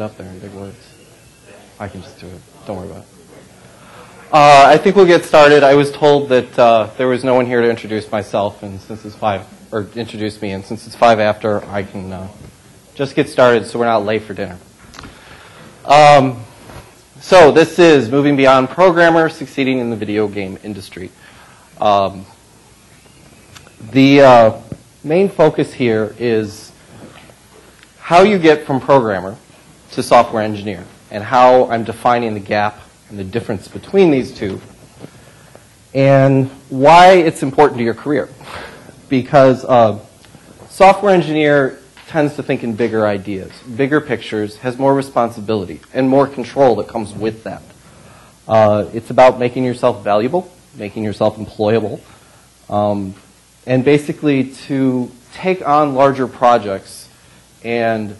up there in big words. I can just do it. Don't worry about it. Uh, I think we'll get started. I was told that uh, there was no one here to introduce myself, and since it's five, or introduce me, and since it's five after, I can uh, just get started so we're not late for dinner. Um, so this is Moving Beyond Programmer, Succeeding in the Video Game Industry. Um, the uh, main focus here is how you get from programmer to software engineer, and how I'm defining the gap and the difference between these two, and why it's important to your career. Because uh, software engineer tends to think in bigger ideas, bigger pictures, has more responsibility, and more control that comes with that. Uh, it's about making yourself valuable, making yourself employable, um, and basically to take on larger projects and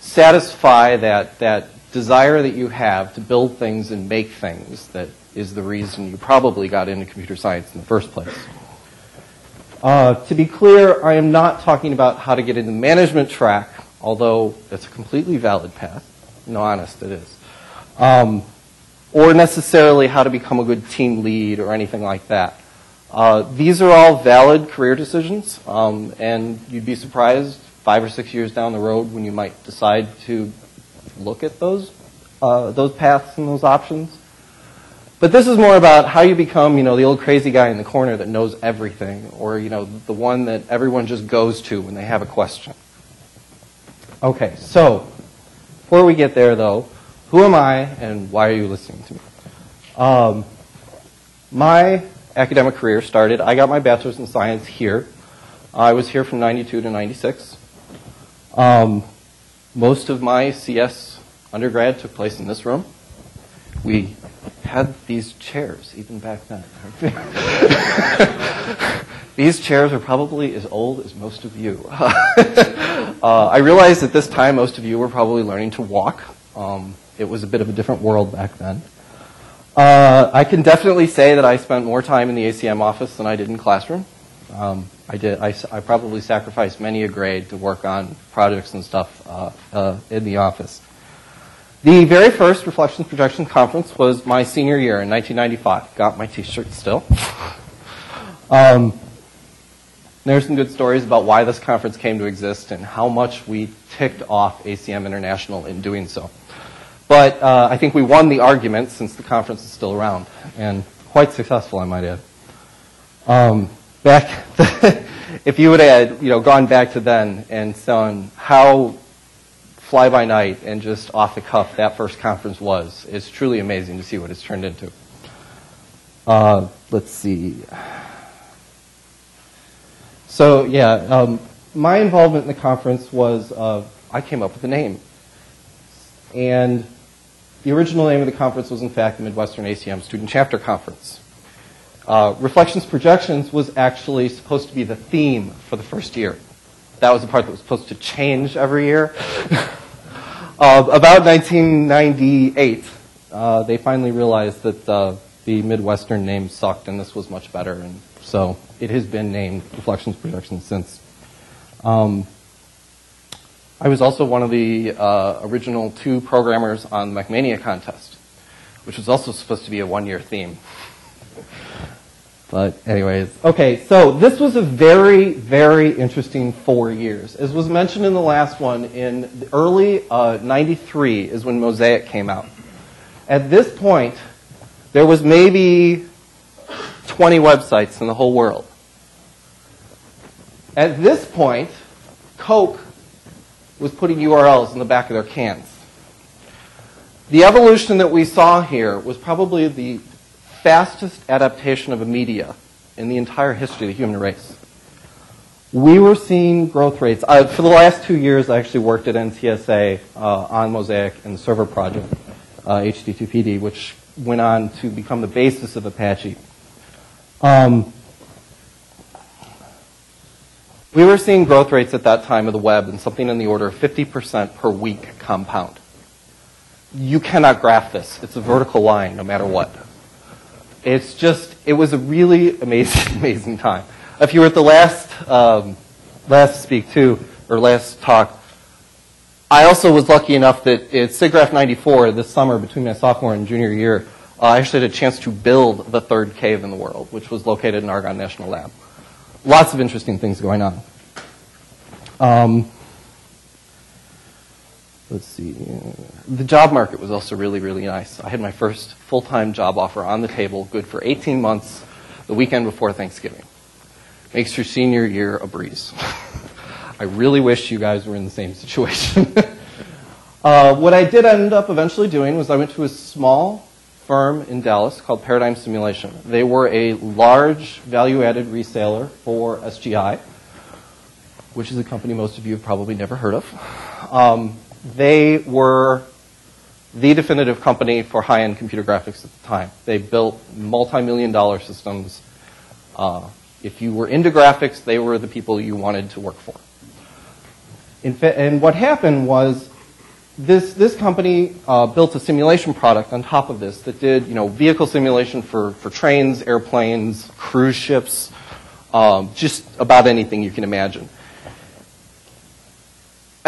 satisfy that, that desire that you have to build things and make things that is the reason you probably got into computer science in the first place. Uh, to be clear, I am not talking about how to get into the management track, although that's a completely valid path. No, honest, it is. Um, or necessarily how to become a good team lead or anything like that. Uh, these are all valid career decisions, um, and you'd be surprised five or six years down the road when you might decide to look at those uh, those paths and those options. But this is more about how you become, you know, the old crazy guy in the corner that knows everything, or you know, the one that everyone just goes to when they have a question. Okay, so before we get there, though, who am I and why are you listening to me? Um, my academic career started. I got my bachelor's in science here. I was here from '92 to '96. Um, most of my CS undergrad took place in this room. We had these chairs even back then. these chairs are probably as old as most of you. uh, I realize at this time most of you were probably learning to walk. Um, it was a bit of a different world back then. Uh, I can definitely say that I spent more time in the ACM office than I did in classroom. Um, I did. I, I, probably sacrificed many a grade to work on projects and stuff uh, uh, in the office. The very first Reflections Projection Conference was my senior year in 1995. Got my T-shirt still. Um, there's some good stories about why this conference came to exist and how much we ticked off ACM International in doing so. But uh, I think we won the argument since the conference is still around, and quite successful, I might add. Um, back, if you would have you know gone back to then and shown how fly by night and just off the cuff that first conference was. It's truly amazing to see what it's turned into. Uh, let's see. So, yeah, um, my involvement in the conference was uh, I came up with the name. And the original name of the conference was, in fact, the Midwestern ACM Student Chapter Conference. Uh, Reflections Projections was actually supposed to be the theme for the first year. That was the part that was supposed to change every year. uh, about 1998, uh, they finally realized that uh, the Midwestern name sucked and this was much better. And so it has been named Reflections Projections since. Um, I was also one of the uh, original two programmers on the MechMania contest, which was also supposed to be a one-year theme. But anyways, okay, so this was a very, very interesting four years. As was mentioned in the last one, in early uh, 93 is when Mosaic came out. At this point, there was maybe 20 websites in the whole world. At this point, Coke was putting URLs in the back of their cans. The evolution that we saw here was probably the fastest adaptation of a media in the entire history of the human race. We were seeing growth rates. For the last two years, I actually worked at NCSA uh, on Mosaic and the server project, uh, HTTPd, which went on to become the basis of Apache. Um, we were seeing growth rates at that time of the web in something in the order of 50% per week compound. You cannot graph this. It's a vertical line no matter what. It's just, it was a really amazing, amazing time. If you were at the last, um, last speak too, or last talk, I also was lucky enough that at SIGGRAPH 94 this summer between my sophomore and junior year, uh, I actually had a chance to build the third cave in the world, which was located in Argonne National Lab. Lots of interesting things going on. Um, let's see. The job market was also really, really nice. I had my first full-time job offer on the table, good for 18 months, the weekend before Thanksgiving. Makes your senior year a breeze. I really wish you guys were in the same situation. uh, what I did end up eventually doing was I went to a small firm in Dallas called Paradigm Simulation. They were a large value-added reseller for SGI, which is a company most of you have probably never heard of. Um, they were the definitive company for high-end computer graphics at the time. They built multi-million dollar systems. Uh, if you were into graphics, they were the people you wanted to work for. And what happened was this, this company uh, built a simulation product on top of this that did you know, vehicle simulation for, for trains, airplanes, cruise ships, um, just about anything you can imagine.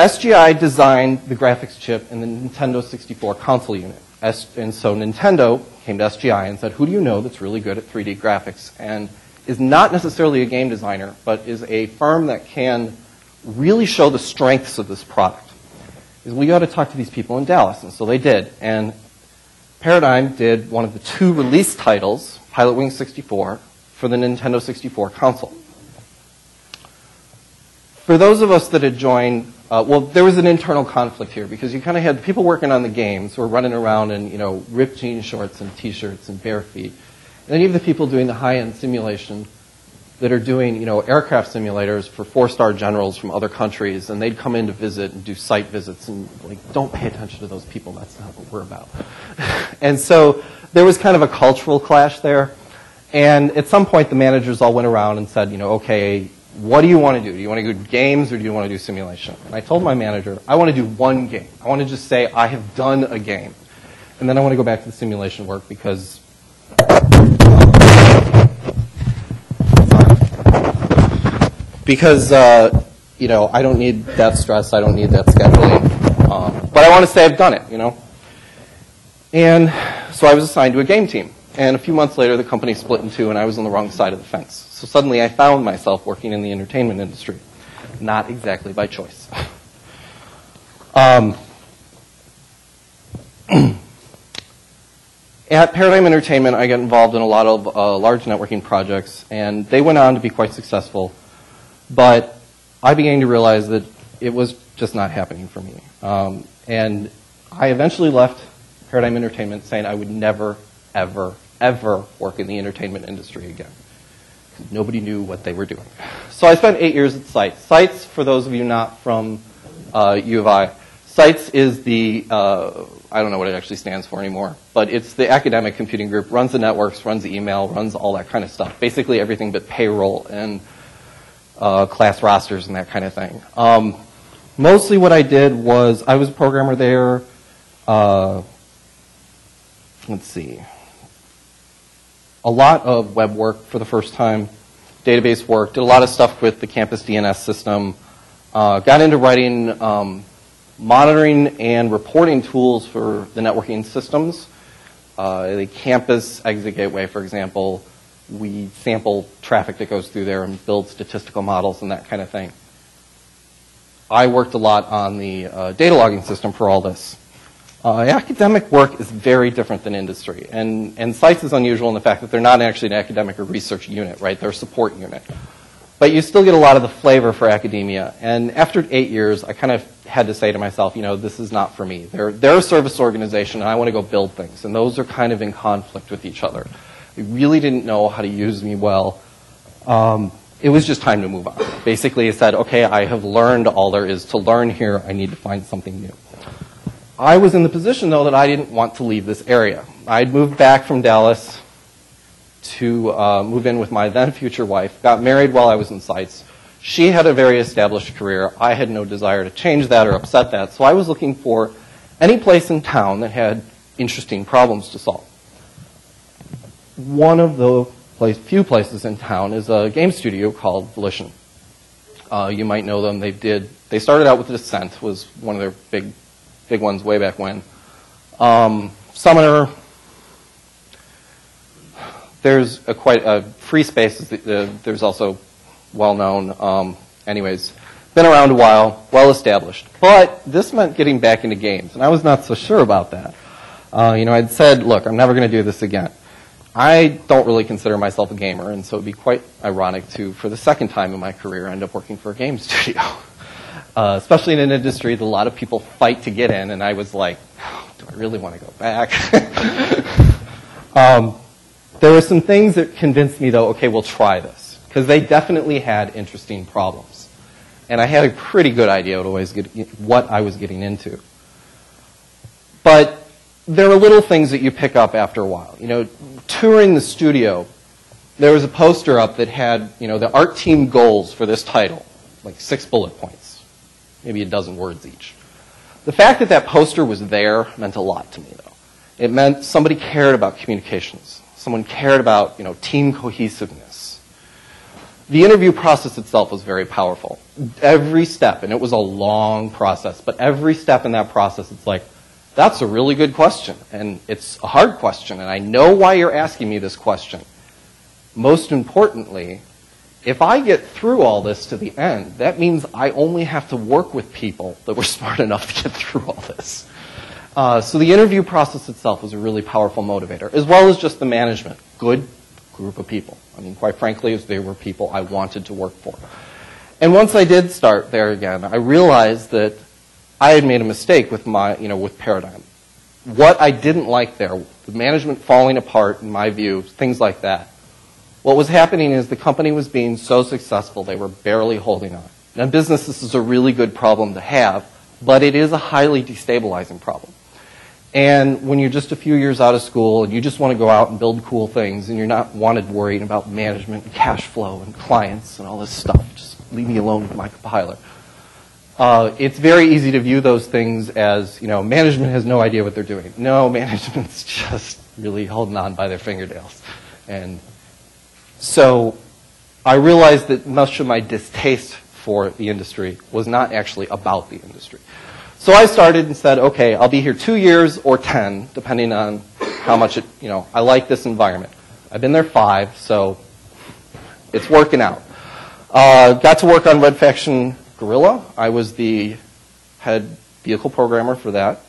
SGI designed the graphics chip in the Nintendo 64 console unit. and so Nintendo came to SGI and said, who do you know that's really good at 3D graphics and is not necessarily a game designer, but is a firm that can really show the strengths of this product. Is we got to talk to these people in Dallas, and so they did. And Paradigm did one of the two release titles, Pilotwings 64, for the Nintendo 64 console. For those of us that had joined, uh, well, there was an internal conflict here because you kind of had people working on the games who were running around in, you know, ripped jean shorts and t-shirts and bare feet. And then you have the people doing the high-end simulation that are doing, you know, aircraft simulators for four-star generals from other countries, and they'd come in to visit and do site visits, and like, don't pay attention to those people. That's not what we're about. and so there was kind of a cultural clash there. And at some point, the managers all went around and said, you know, okay, what do you want to do? Do you want to do games or do you want to do simulation? And I told my manager, I want to do one game. I want to just say I have done a game. And then I want to go back to the simulation work because because uh, you know I don't need that stress, I don't need that scheduling, um, but I want to say I've done it, you know. And so I was assigned to a game team, and a few months later the company split in two, and I was on the wrong side of the fence. So suddenly I found myself working in the entertainment industry, not exactly by choice. Um, At Paradigm Entertainment, I got involved in a lot of uh, large networking projects, and they went on to be quite successful. But I began to realize that it was just not happening for me. Um, and I eventually left Paradigm Entertainment saying I would never, ever, ever work in the entertainment industry again. Nobody knew what they were doing. So I spent eight years at CITES. CITES, for those of you not from uh, U of I, CITES is the, uh, I don't know what it actually stands for anymore, but it's the academic computing group, runs the networks, runs the email, runs all that kind of stuff. Basically everything but payroll and uh, class rosters and that kind of thing. Um, mostly what I did was I was a programmer there. Uh, let's see. A lot of web work for the first time, database work, did a lot of stuff with the campus DNS system, uh, got into writing um, monitoring and reporting tools for the networking systems. Uh, the campus exit gateway, for example, we sample traffic that goes through there and build statistical models and that kind of thing. I worked a lot on the uh, data logging system for all this. Uh, academic work is very different than industry, and, and CITES is unusual in the fact that they're not actually an academic or research unit, right? They're a support unit. But you still get a lot of the flavor for academia. And after eight years, I kind of had to say to myself, you know, this is not for me. They're, they're a service organization, and I want to go build things. And those are kind of in conflict with each other. They really didn't know how to use me well. Um, it was just time to move on. Basically, I said, okay, I have learned all there is to learn here. I need to find something new. I was in the position, though, that I didn't want to leave this area. I'd moved back from Dallas to uh, move in with my then future wife, got married while I was in CITES. She had a very established career. I had no desire to change that or upset that, so I was looking for any place in town that had interesting problems to solve one of the place, few places in town is a game studio called Volition. Uh, you might know them. They did. They started out with Descent was one of their big, big ones way back when. Um, Summoner. There's a quite a FreeSpace. There's also well known. Um, anyways, been around a while, well established. But this meant getting back into games, and I was not so sure about that. Uh, you know, I'd said, look, I'm never going to do this again. I don't really consider myself a gamer, and so it'd be quite ironic to, for the second time in my career, end up working for a game studio. Uh, especially in an industry that a lot of people fight to get in, and I was like, oh, do I really want to go back? um, there were some things that convinced me, though, okay, we'll try this, because they definitely had interesting problems. And I had a pretty good idea what I was getting, what I was getting into. But there are little things that you pick up after a while. You know, touring the studio, there was a poster up that had, you know, the art team goals for this title, like six bullet points, maybe a dozen words each. The fact that that poster was there meant a lot to me, though. It meant somebody cared about communications. Someone cared about, you know, team cohesiveness. The interview process itself was very powerful. Every step, and it was a long process, but every step in that process, it's like, that's a really good question, and it's a hard question, and I know why you're asking me this question. Most importantly, if I get through all this to the end, that means I only have to work with people that were smart enough to get through all this. Uh, so the interview process itself was a really powerful motivator, as well as just the management. Good group of people. I mean, quite frankly, as they were people I wanted to work for. And once I did start there again, I realized that I had made a mistake with my, you know, with Paradigm. What I didn't like there, the management falling apart, in my view, things like that. What was happening is the company was being so successful they were barely holding on. Now, business, this is a really good problem to have, but it is a highly destabilizing problem. And when you're just a few years out of school and you just want to go out and build cool things and you're not wanted worrying about management and cash flow and clients and all this stuff, just leave me alone with my compiler. Uh, it's very easy to view those things as, you know, management has no idea what they're doing. No, management's just really holding on by their fingernails. And so I realized that much of my distaste for the industry was not actually about the industry. So I started and said, okay, I'll be here two years or ten, depending on how much it, you know, I like this environment. I've been there five, so it's working out. Uh, got to work on Red Faction Guerrilla. I was the head vehicle programmer for that.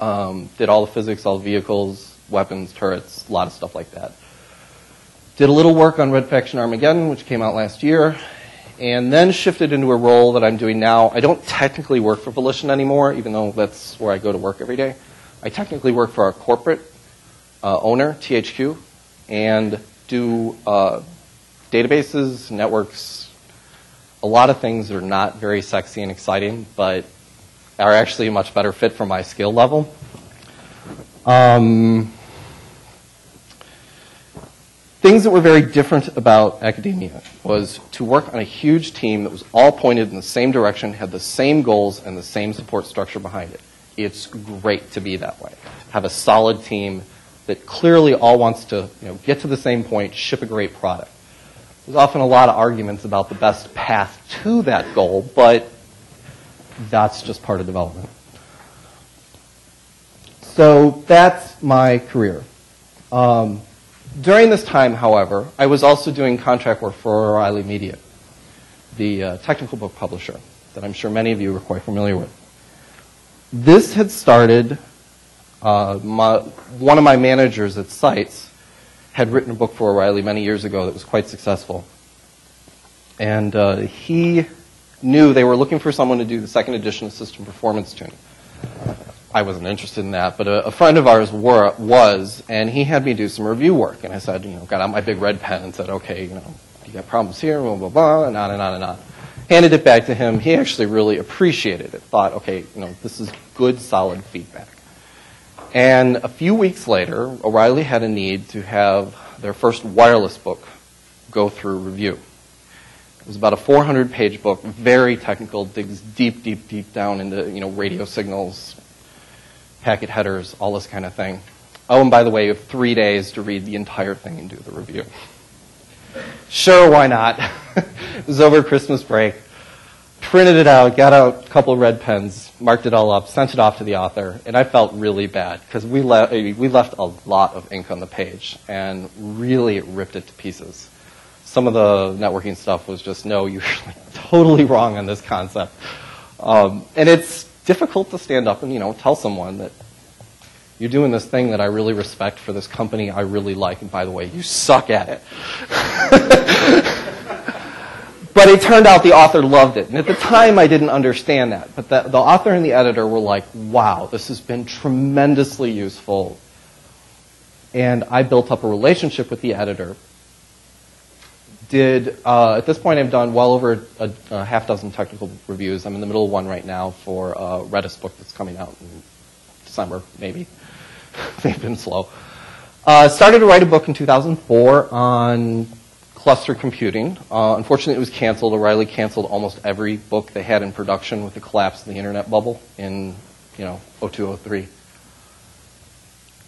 Um, did all the physics, all the vehicles, weapons, turrets, a lot of stuff like that. Did a little work on Red Faction Armageddon, which came out last year, and then shifted into a role that I'm doing now. I don't technically work for Volition anymore, even though that's where I go to work every day. I technically work for our corporate uh, owner, THQ, and do uh, databases, networks, a lot of things that are not very sexy and exciting, but are actually a much better fit for my skill level. Um, things that were very different about academia was to work on a huge team that was all pointed in the same direction, had the same goals, and the same support structure behind it. It's great to be that way. Have a solid team that clearly all wants to you know, get to the same point, ship a great product. There's often a lot of arguments about the best path to that goal, but that's just part of development. So that's my career. Um, during this time, however, I was also doing contract work for O'Reilly Media, the uh, technical book publisher that I'm sure many of you are quite familiar with. This had started, uh, my, one of my managers at CITES had written a book for O'Reilly many years ago that was quite successful. And uh, he knew they were looking for someone to do the second edition of System Performance Tuning. I wasn't interested in that, but a, a friend of ours were, was, and he had me do some review work. And I said, you know, got out my big red pen and said, okay, you know, you got problems here, blah, blah, blah, and on and on and on. Handed it back to him. He actually really appreciated it. Thought, okay, you know, this is good, solid feedback. And a few weeks later, O'Reilly had a need to have their first wireless book go through review. It was about a 400 page book, very technical, digs deep, deep, deep down into, you know, radio signals, packet headers, all this kind of thing. Oh, and by the way, you have three days to read the entire thing and do the review. Sure, why not? it was over Christmas break. Printed it out, got out a couple red pens, marked it all up, sent it off to the author, and I felt really bad because we, le- we left a lot of ink on the page and really ripped it to pieces. Some of the networking stuff was just, no, you're like, totally wrong on this concept. Um, and it's difficult to stand up and, you know, tell someone that you're doing this thing that I really respect for this company I really like, and by the way, you suck at it. but it turned out the author loved it. And at the time, I didn't understand that. But the, the author and the editor were like, wow, this has been tremendously useful. And I built up a relationship with the editor. Did, uh, at this point, I've done well over a, a, half dozen technical reviews. I'm in the middle of one right now for a Redis book that's coming out in December, maybe. They've been slow. Uh, started to write a book in 2004 on cluster computing. Uh, unfortunately, it was canceled. O'Reilly canceled almost every book they had in production with the collapse of the internet bubble in, you know, 0203.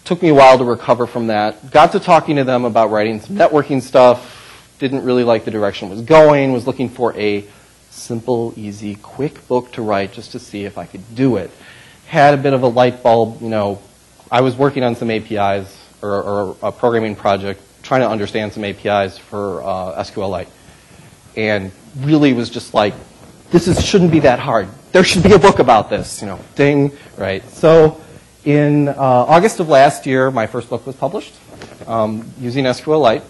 Took me a while to recover from that. Got to talking to them about writing some networking stuff. Didn't really like the direction it was going. Was looking for a simple, easy, quick book to write just to see if I could do it. Had a bit of a light bulb, you know, I was working on some APIs or, or a programming project, trying to understand some APIs for uh, SQLite, and really was just like, this is, shouldn't be that hard. There should be a book about this, you know, ding, right? So in uh, August of last year, my first book was published um, using SQLite.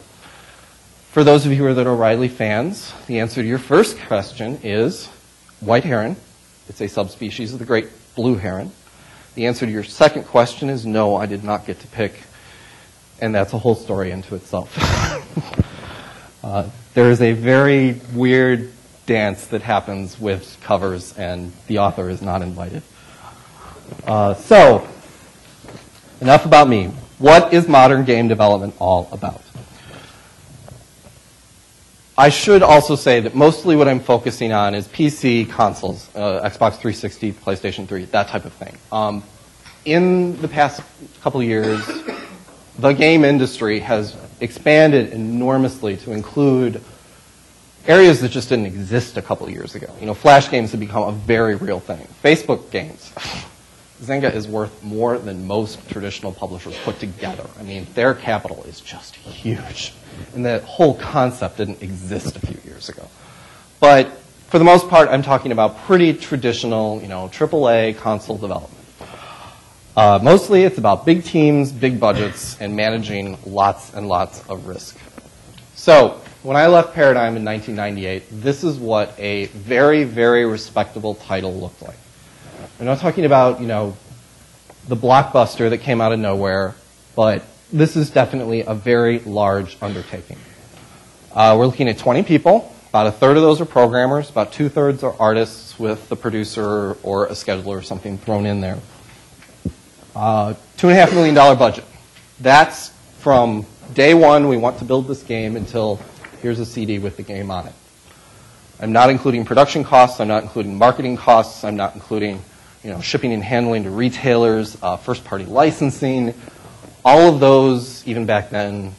For those of you who are that O'Reilly fans, the answer to your first question is white heron. It's a subspecies of the great blue heron. The answer to your second question is no, I did not get to pick. And that's a whole story into itself. uh, there is a very weird dance that happens with covers, and the author is not invited. Uh, so, enough about me. What is modern game development all about? I should also say that mostly what I'm focusing on is PC consoles, uh, Xbox 360, PlayStation 3, that type of thing. Um, in the past couple years, the game industry has expanded enormously to include areas that just didn't exist a couple years ago. You know, flash games have become a very real thing. Facebook games. Zynga is worth more than most traditional publishers put together. I mean, their capital is just huge. And the whole concept didn't exist a few years ago. But for the most part, I'm talking about pretty traditional, you know, AAA console development. Uh, mostly it's about big teams, big budgets, and managing lots and lots of risk. So, when I left Paradigm in 1998, this is what a very, very respectable title looked like. I'm not talking about, you know, the blockbuster that came out of nowhere, but this is definitely a very large undertaking. Uh, we're looking at 20 people. About a third of those are programmers. About two thirds are artists with the producer or a scheduler or something thrown in there. Uh, two and a half million dollar budget. That's from day one, we want to build this game until here's a CD with the game on it. I'm not including production costs. I'm not including marketing costs. I'm not including you know, shipping and handling to retailers, uh, first party licensing, all of those, even back then,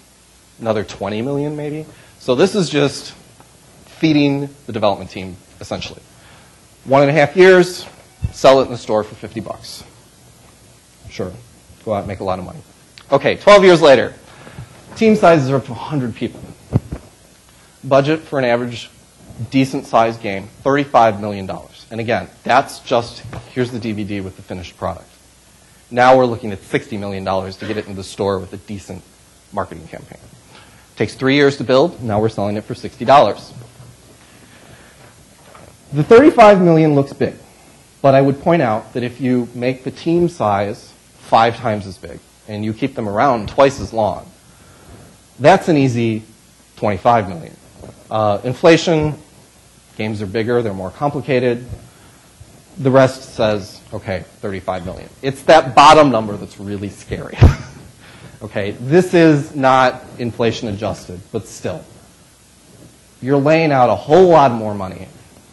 another 20 million maybe. So this is just feeding the development team, essentially. One and a half years, sell it in the store for 50 bucks. Sure, go out and make a lot of money. Okay, 12 years later, team sizes are up to 100 people. Budget for an average decent sized game, $35 million. And again, that's just, here's the DVD with the finished product. Now we're looking at $60 million to get it into the store with a decent marketing campaign. Takes three years to build. Now we're selling it for $60. The 35 million looks big, but I would point out that if you make the team size five times as big and you keep them around twice as long, that's an easy 25 million. Uh, inflation, games are bigger, they're more complicated. The rest says, okay, 35 million. It's that bottom number that's really scary. okay, this is not inflation adjusted, but still. You're laying out a whole lot more money.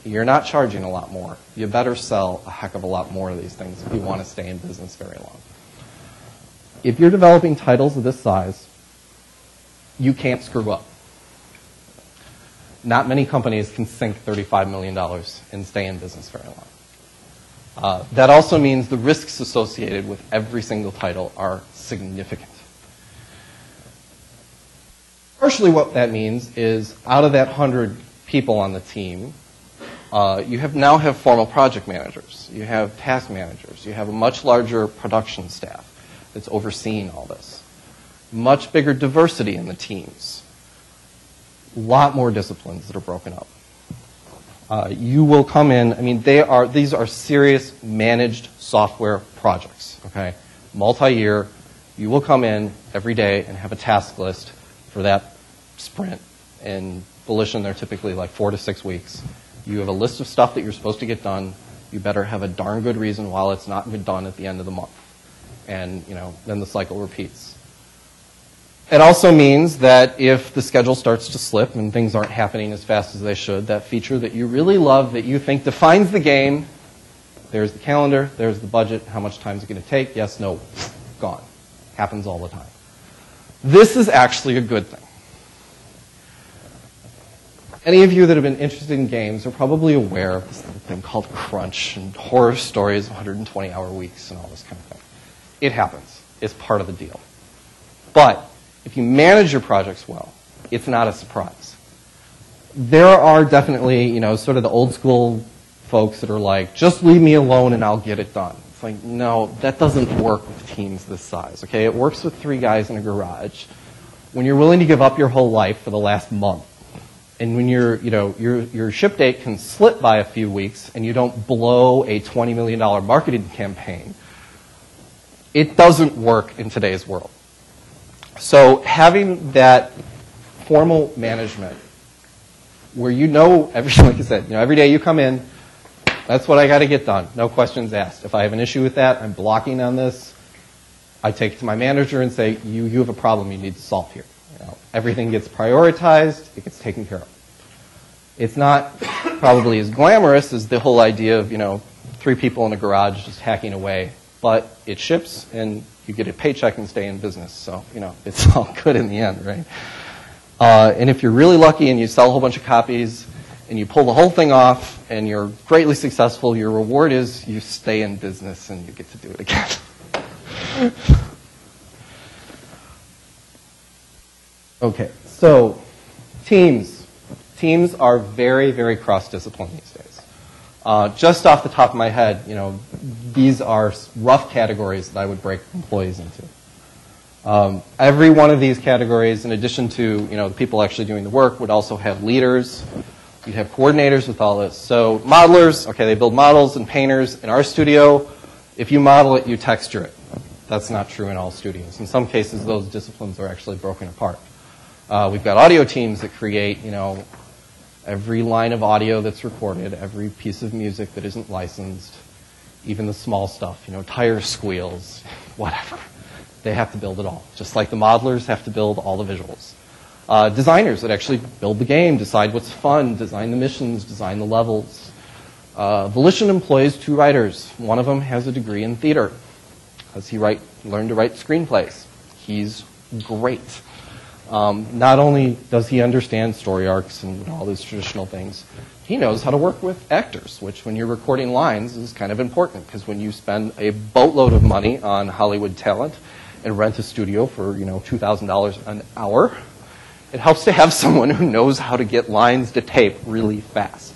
You're not charging a lot more. You better sell a heck of a lot more of these things if you want to stay in business very long. If you're developing titles of this size, you can't screw up. Not many companies can sink $35 million and stay in business very long. Uh, that also means the risks associated with every single title are significant. Partially what that means is out of that 100 people on the team, uh, you have now have formal project managers, you have task managers, you have a much larger production staff that's overseeing all this. Much bigger diversity in the teams. Lot more disciplines that are broken up. Uh, you will come in, I mean, they are, these are serious managed software projects, okay? Multi-year, you will come in every day and have a task list for that sprint. In Volition, they're typically like four to six weeks. You have a list of stuff that you're supposed to get done. You better have a darn good reason why it's not done at the end of the month. And, you know, then the cycle repeats. It also means that if the schedule starts to slip and things aren't happening as fast as they should, that feature that you really love, that you think defines the game, there's the calendar, there's the budget, how much time is it going to take? Yes, no, gone. Happens all the time. This is actually a good thing. Any of you that have been interested in games are probably aware of this thing called crunch and horror stories, 120 hour weeks, and all this kind of thing. It happens. It's part of the deal. But if you manage your projects well, it's not a surprise. There are definitely, you know, sort of the old school folks that are like, just leave me alone and I'll get it done. It's like, no, that doesn't work with teams this size, okay? It works with three guys in a garage. When you're willing to give up your whole life for the last month, and when your, you know, your, your ship date can slip by a few weeks and you don't blow a $20 million marketing campaign, it doesn't work in today's world. So having that formal management where you know, every, like I said, you know, every day you come in, that's what I got to get done. No questions asked. If I have an issue with that, I'm blocking on this. I take it to my manager and say, you, you have a problem you need to solve here. You know, everything gets prioritized. It gets taken care of. It's not probably as glamorous as the whole idea of, you know, three people in a garage just hacking away, but it ships and you get a paycheck and stay in business. So, you know, it's all good in the end, right? Uh, and if you're really lucky and you sell a whole bunch of copies and you pull the whole thing off and you're greatly successful, your reward is you stay in business and you get to do it again. okay, so teams. Teams are very, very cross-discipline these days. Uh, just off the top of my head, you know, these are rough categories that I would break employees into. Um, every one of these categories, in addition to you know the people actually doing the work, would also have leaders. You'd have coordinators with all this. So modelers, okay, they build models and painters. In our studio, if you model it, you texture it. That's not true in all studios. In some cases, those disciplines are actually broken apart. Uh, we've got audio teams that create, you know, every line of audio that's recorded, every piece of music that isn't licensed, even the small stuff, you know, tire squeals, whatever. They have to build it all, just like the modelers have to build all the visuals. Uh, designers that actually build the game, decide what's fun, design the missions, design the levels. Uh, Volition employs two writers. One of them has a degree in theater because he write, learned to write screenplays. He's great. Um, not only does he understand story arcs and all these traditional things, he knows how to work with actors, which when you're recording lines is kind of important because when you spend a boatload of money on Hollywood talent and rent a studio for, you know, $2,000 an hour, it helps to have someone who knows how to get lines to tape really fast.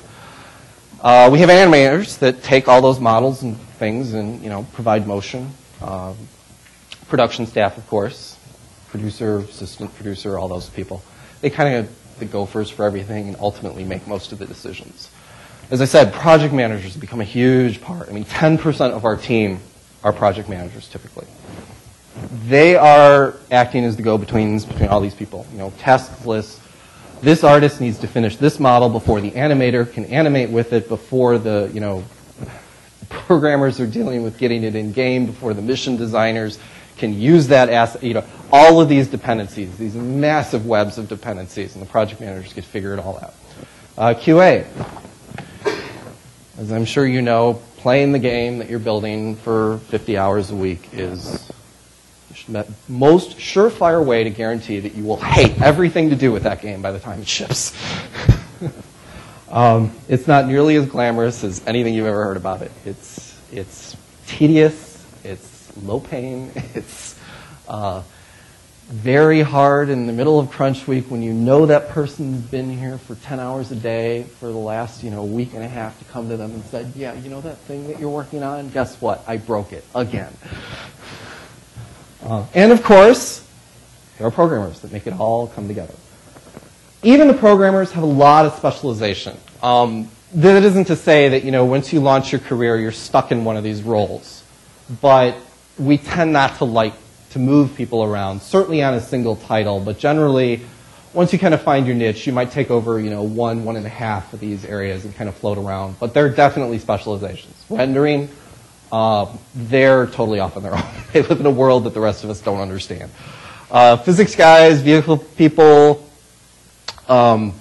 Uh, we have animators that take all those models and things and, you know, provide motion. Uh, production staff, of course, producer, assistant producer, all those people. They kind of the gophers for everything and ultimately make most of the decisions. As I said, project managers become a huge part. I mean, 10% of our team are project managers typically. They are acting as the go-betweens between all these people. You know, task lists. This artist needs to finish this model before the animator can animate with it, before the, you know, programmers are dealing with getting it in game, before the mission designers can use that asset, you know, all of these dependencies, these massive webs of dependencies, and the project managers can figure it all out. Uh, QA. As I'm sure you know, playing the game that you're building for 50 hours a week is the most surefire way to guarantee that you will hate everything to do with that game by the time it ships. Um, it's not nearly as glamorous as anything you've ever heard about it. It's, it's tedious, it's low pain, it's uh, very hard in the middle of crunch week when you know that person's been here for 10 hours a day for the last you know week and a half to come to them and said, yeah, you know that thing that you're working on? Guess what? I broke it again. Uh, and of course, there are programmers that make it all come together. Even the programmers have a lot of specialization. Um, that isn't to say that you know once you launch your career, you're stuck in one of these roles, but we tend not to like to move people around. Certainly on a single title, but generally, once you kind of find your niche, you might take over you know one, one and a half of these areas and kind of float around. But they're definitely specializations. Rendering, uh, they're totally off on their own. they live in a world that the rest of us don't understand. Uh, physics guys, vehicle people, um,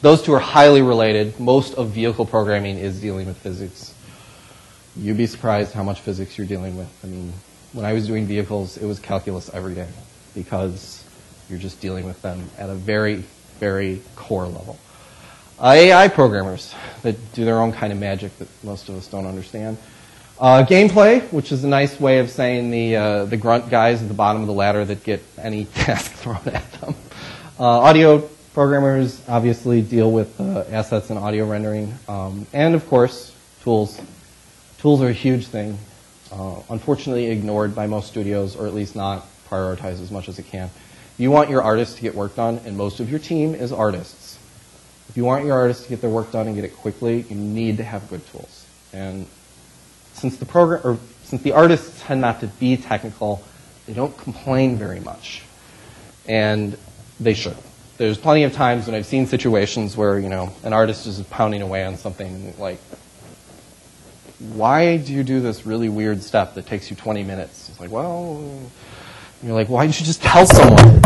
those two are highly related. Most of vehicle programming is dealing with physics. You'd be surprised how much physics you're dealing with. I mean, when I was doing vehicles, it was calculus every day because you're just dealing with them at a very, very core level. AI programmers that do their own kind of magic that most of us don't understand. Uh, gameplay, which is a nice way of saying the, uh, the grunt guys at the bottom of the ladder that get any task thrown at them. Uh, audio programmers obviously deal with uh, assets and audio rendering. Um, and of course, tools. Tools are a huge thing. Uh, unfortunately ignored by most studios, or at least not prioritized as much as it can. You want your artists to get work done, and most of your team is artists. If you want your artists to get their work done and get it quickly, you need to have good tools. And since the program, or since the artists tend not to be technical, they don't complain very much. And they should. There's plenty of times when I've seen situations where, you know, an artist is pounding away on something like, why do you do this really weird stuff that takes you 20 minutes? It's like, well, you're like, why didn't you just tell someone?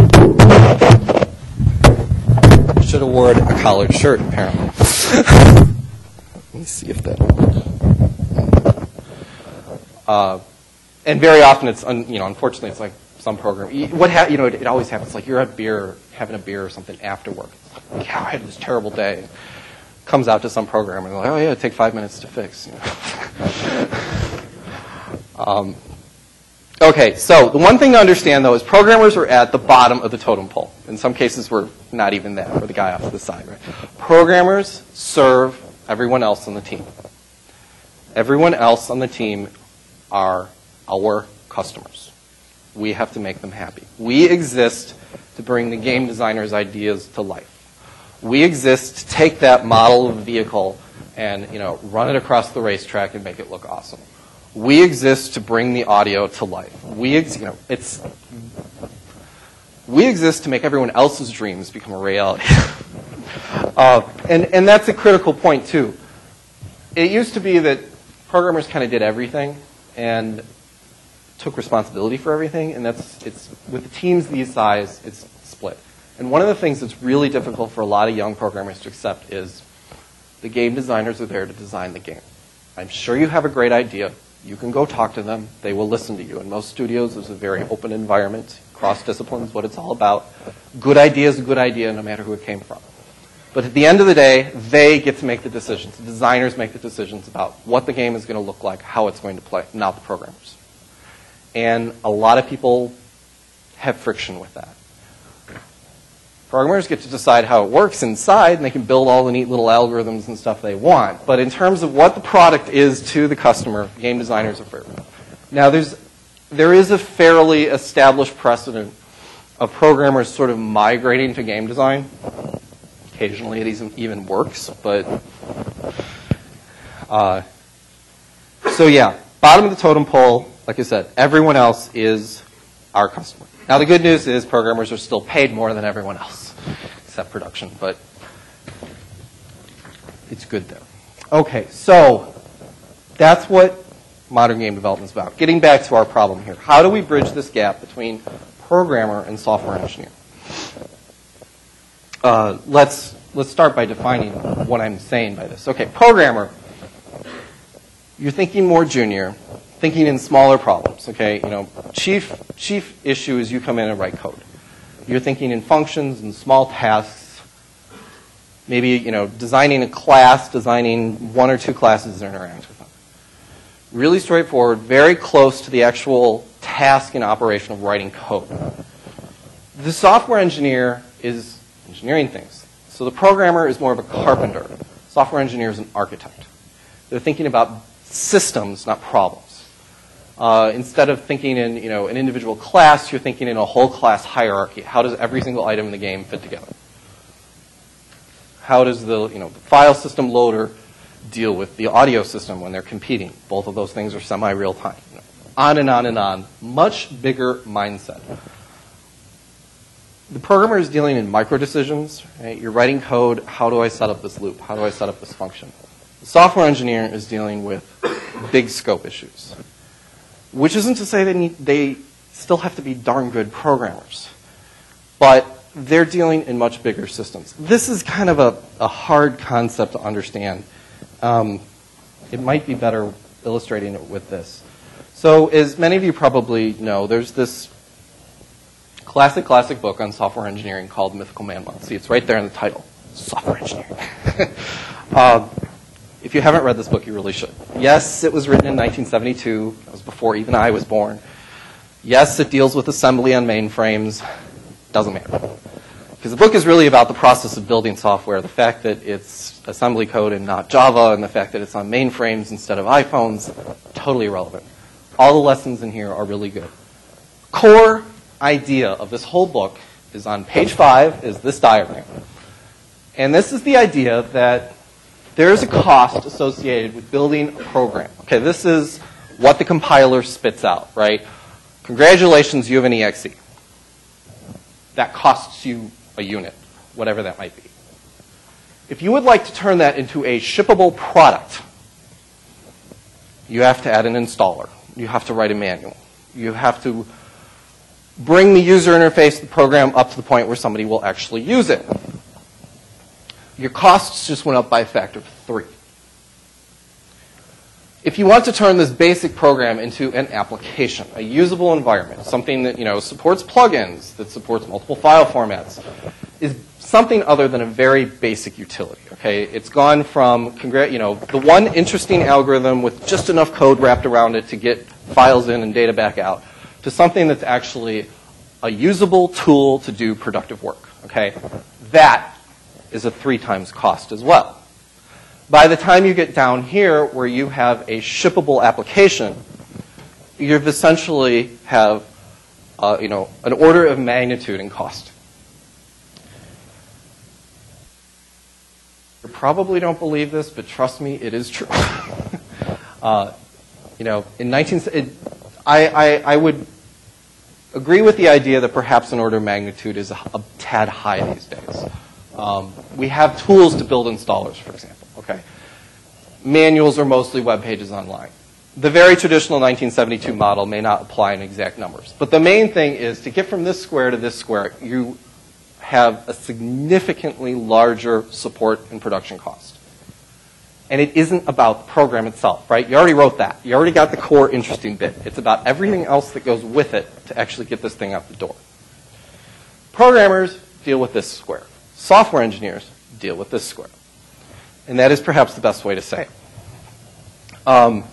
Should have worn a collared shirt, apparently. Let me see if that. Uh, and very often it's, un, you know, unfortunately, it's like some program. What ha- you know, it, it, always happens. Like you're at beer, having a beer or something after work. Like, yeah, I had this terrible day. Comes out to some program and like, oh yeah, take five minutes to fix. You know? um, okay, so the one thing to understand though is programmers are at the bottom of the totem pole. In some cases, we're not even there. We're the guy off to the side, right? Programmers serve everyone else on the team. Everyone else on the team are our customers. We have to make them happy. We exist to bring the game designer's ideas to life. We exist to take that model of a vehicle and you know run it across the racetrack and make it look awesome. We exist to bring the audio to life. We ex- you know it's we exist to make everyone else's dreams become a reality. uh, and and that's a critical point too. It used to be that programmers kind of did everything, and took responsibility for everything, and that's it's with the teams these size, it's split. And one of the things that's really difficult for a lot of young programmers to accept is the game designers are there to design the game. I'm sure you have a great idea. You can go talk to them. They will listen to you. In most studios, there's a very open environment. Cross disciplines, what it's all about. Good idea is a good idea, no matter who it came from. But at the end of the day, they get to make the decisions. The designers make the decisions about what the game is going to look like, how it's going to play, not the programmers. And a lot of people have friction with that. Programmers get to decide how it works inside, and they can build all the neat little algorithms and stuff they want. But in terms of what the product is to the customer, game designers are fair. Now, there's, there is a fairly established precedent of programmers sort of migrating to game design. Occasionally it even works, but. Uh, so, yeah, bottom of the totem pole, like I said, everyone else is our customer. Now, the good news is programmers are still paid more than everyone else, except production, but it's good there. Okay, so that's what modern game development is about. Getting back to our problem here. How do we bridge this gap between programmer and software engineer? Uh, let's, let's start by defining what I'm saying by this. Okay, programmer, you're thinking more junior, thinking in smaller problems, okay? You know, chief, chief issue is you come in and write code. You're thinking in functions and small tasks. Maybe, you know, designing a class, designing one or two classes that interact with them. Really straightforward, very close to the actual task and operation of writing code. The software engineer is engineering things. So the programmer is more of a carpenter. Software engineer is an architect. They're thinking about systems, not problems. Uh, instead of thinking in you know, an individual class, you're thinking in a whole class hierarchy. How does every single item in the game fit together? How does the, you know, file system loader deal with the audio system when they're competing? Both of those things are semi-real time. You know, on and on and on. Much bigger mindset. The programmer is dealing in micro decisions. Right? You're writing code. How do I set up this loop? How do I set up this function? The software engineer is dealing with big scope issues. Which isn't to say they, need, they still have to be darn good programmers. But they're dealing in much bigger systems. This is kind of a, a hard concept to understand. Um, it might be better illustrating it with this. So, as many of you probably know, there's this classic, classic book on software engineering called Mythical Man Month. See, it's right there in the title Software Engineering. uh, if you haven't read this book, you really should. Yes, it was written in 1972. Before even I was born. Yes, it deals with assembly on mainframes. Doesn't matter. Because the book is really about the process of building software, the fact that it's assembly code and not Java, and the fact that it's on mainframes instead of iPhones, totally irrelevant. All the lessons in here are really good. Core idea of this whole book is on page five, is this diagram. And this is the idea that there is a cost associated with building a program. Okay, this is what the compiler spits out, right? Congratulations, you have an exe. That costs you a unit, whatever that might be. If you would like to turn that into a shippable product, you have to add an installer. You have to write a manual. You have to bring the user interface, the program, up to the point where somebody will actually use it your costs just went up by a factor of three. If you want to turn this basic program into an application, a usable environment, something that you know supports plugins, that supports multiple file formats, is something other than a very basic utility. Okay, it's gone from you know the one interesting algorithm with just enough code wrapped around it to get files in and data back out, to something that's actually a usable tool to do productive work. Okay, that is a three times cost as well. By the time you get down here where you have a shippable application, you've essentially have uh, you know, an order of magnitude in cost. You probably don't believe this, but trust me, it is true. uh, you know, in 19, it, I, I, I, would agree with the idea that perhaps an order of magnitude is a, a tad high these days. Um, we have tools to build installers, for example. Okay, manuals are mostly web pages online. The very traditional 1972 model may not apply in exact numbers, but the main thing is to get from this square to this square, you have a significantly larger support and production cost. And it isn't about the program itself, right? You already wrote that. You already got the core interesting bit. It's about everything else that goes with it to actually get this thing out the door. Programmers deal with this square. Software engineers deal with this square. And that is perhaps the best way to say it. Um,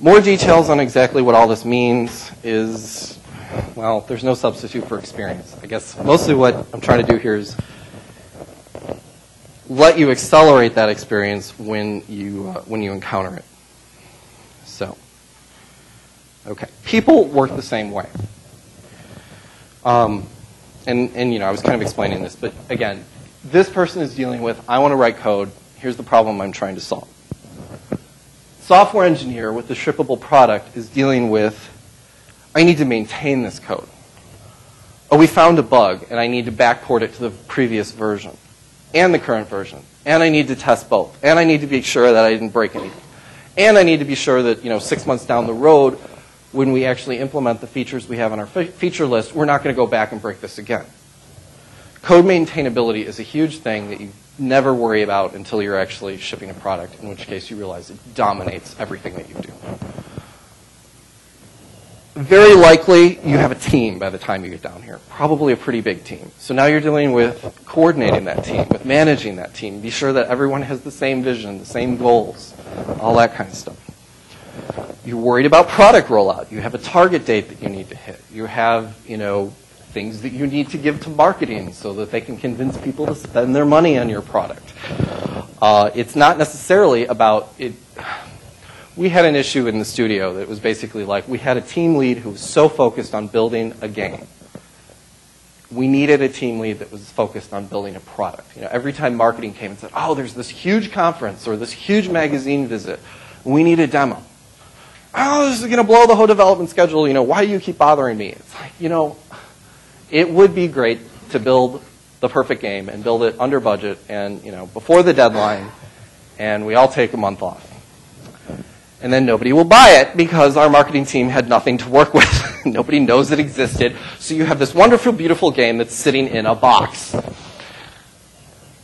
more details on exactly what all this means is, well, there's no substitute for experience. I guess mostly what I'm trying to do here is let you accelerate that experience when you, uh, when you encounter it. So, okay. People work the same way. Um, and, and you know, I was kind of explaining this, but again, this person is dealing with, I want to write code, here's the problem I'm trying to solve. Software engineer with the shippable product is dealing with, I need to maintain this code. Oh, we found a bug, and I need to backport it to the previous version, and the current version, and I need to test both, and I need to be sure that I didn't break anything, and I need to be sure that, you know, six months down the road, when we actually implement the features we have on our feature list, we're not going to go back and break this again. Code maintainability is a huge thing that you never worry about until you're actually shipping a product, in which case you realize it dominates everything that you do. very likely you have a team by the time you get down here, probably a pretty big team. So now you're dealing with coordinating that team, with managing that team, be sure that everyone has the same vision, the same goals, all that kind of stuff. You're worried about product rollout. You have a target date that you need to hit. You have, you know, things that you need to give to marketing so that they can convince people to spend their money on your product. Uh, it's not necessarily about it we had an issue in the studio that was basically like we had a team lead who was so focused on building a game. We needed a team lead that was focused on building a product. You know, every time marketing came and said, "Oh, there's this huge conference or this huge magazine visit, we need a demo." Oh, this is going to blow the whole development schedule. You know, why do you keep bothering me? It's like, you know, it would be great to build the perfect game and build it under budget and you know before the deadline, and we all take a month off and then nobody will buy it because our marketing team had nothing to work with. nobody knows it existed. So you have this wonderful, beautiful game that's sitting in a box.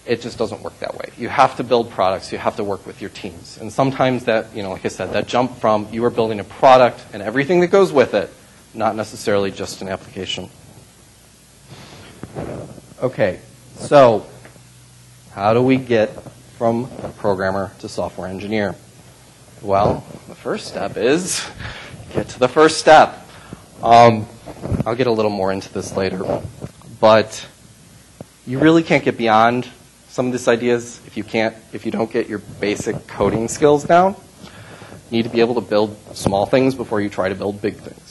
It just doesn't work that way. You have to build products. You have to work with your teams. And sometimes that, you know, like I said, that jump from you are building a product and everything that goes with it, not necessarily just an application. Okay, so how do we get from a programmer to software engineer? Well, the first step is get to the first step. Um, I'll get a little more into this later, but you really can't get beyond some of these ideas if you can't, if you don't get your basic coding skills down. You need to be able to build small things before you try to build big things.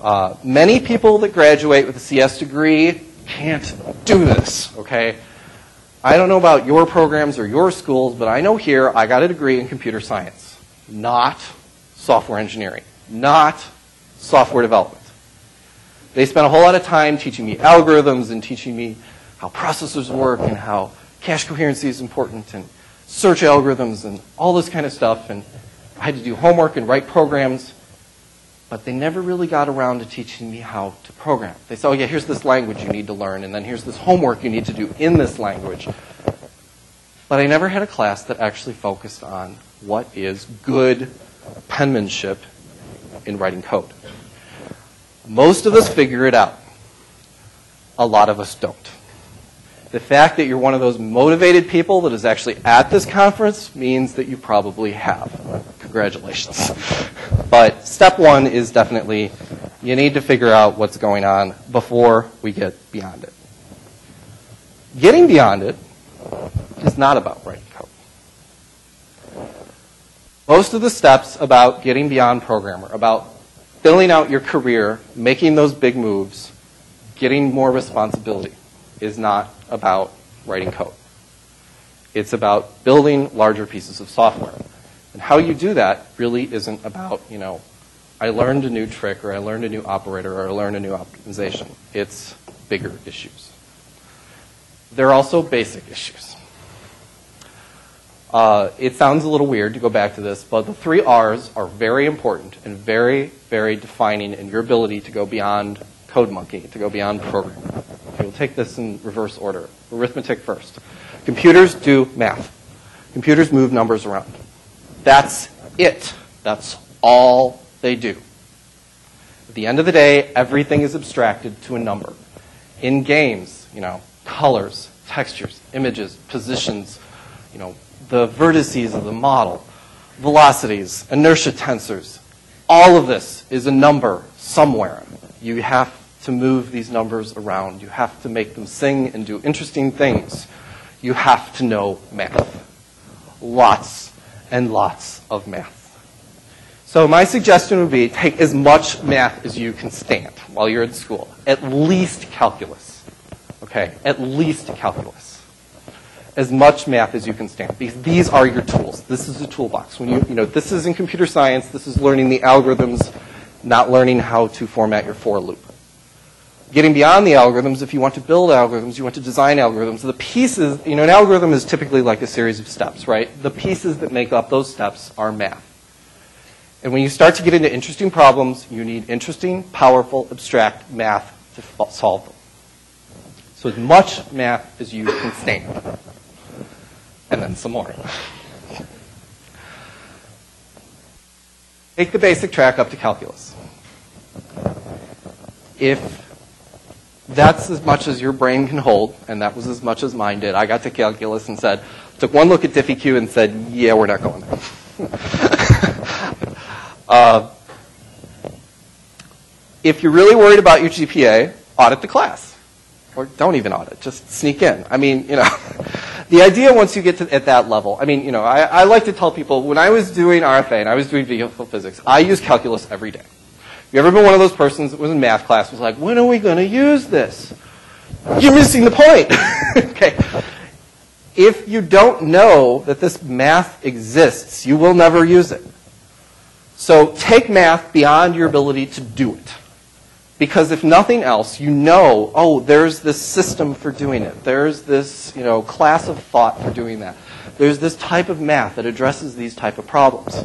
Uh, many people that graduate with a CS degree can't do this, okay? I don't know about your programs or your schools, but I know here I got a degree in computer science, not software engineering, not software development. They spent a whole lot of time teaching me algorithms and teaching me how processors work and how cache coherency is important and search algorithms and all this kind of stuff. And I had to do homework and write programs but they never really got around to teaching me how to program. They said, oh, yeah, here's this language you need to learn, and then here's this homework you need to do in this language. But I never had a class that actually focused on what is good penmanship in writing code. Most of us figure it out. A lot of us don't. The fact that you're one of those motivated people that is actually at this conference means that you probably have. Congratulations. But step one is definitely you need to figure out what's going on before we get beyond it. Getting beyond it is not about writing code. Most of the steps about getting beyond programmer, about filling out your career, making those big moves, getting more responsibility, is not about writing code. It's about building larger pieces of software. And how you do that really isn't about, you know, I learned a new trick or I learned a new operator or I learned a new optimization. It's bigger issues. There are also basic issues. Uh, it sounds a little weird to go back to this, but the three R's are very important and very, very defining in your ability to go beyond CodeMonkey, to go beyond programming. Okay, we'll take this in reverse order. Arithmetic first. Computers do math. Computers move numbers around. That's it. That's all they do. At the end of the day, everything is abstracted to a number. In games, you know, colors, textures, images, positions, you know, the vertices of the model, velocities, inertia tensors, all of this is a number somewhere. You have to move these numbers around. You have to make them sing and do interesting things. You have to know math. Lots and lots of math. So my suggestion would be take as much math as you can stand while you're in school. At least calculus. Okay? At least calculus. As much math as you can stand. Because these are your tools. This is a toolbox. When you, you know, this is in computer science, this is learning the algorithms, not learning how to format your for loop getting beyond the algorithms, if you want to build algorithms, you want to design algorithms, the pieces, you know, an algorithm is typically like a series of steps, right? The pieces that make up those steps are math. And when you start to get into interesting problems, you need interesting, powerful, abstract math to solve them. So as much math as you can stand. And then some more. Take the basic track up to calculus. if that's as much as your brain can hold, and that was as much as mine did. I got to calculus and said, took one look at DiffyQ and said, yeah, we're not going there. uh, if you're really worried about your GPA, audit the class. Or don't even audit, just sneak in. I mean, you know, the idea once you get to at that level, I mean, you know, I, I like to tell people when I was doing RFA and I was doing vehicle physics, I used calculus every day. You ever been one of those persons that was in math class was like, when are we going to use this? You're missing the point. okay. If you don't know that this math exists, you will never use it. So take math beyond your ability to do it. Because if nothing else, you know, oh, there's this system for doing it. There's this, you know, class of thought for doing that. There's this type of math that addresses these type of problems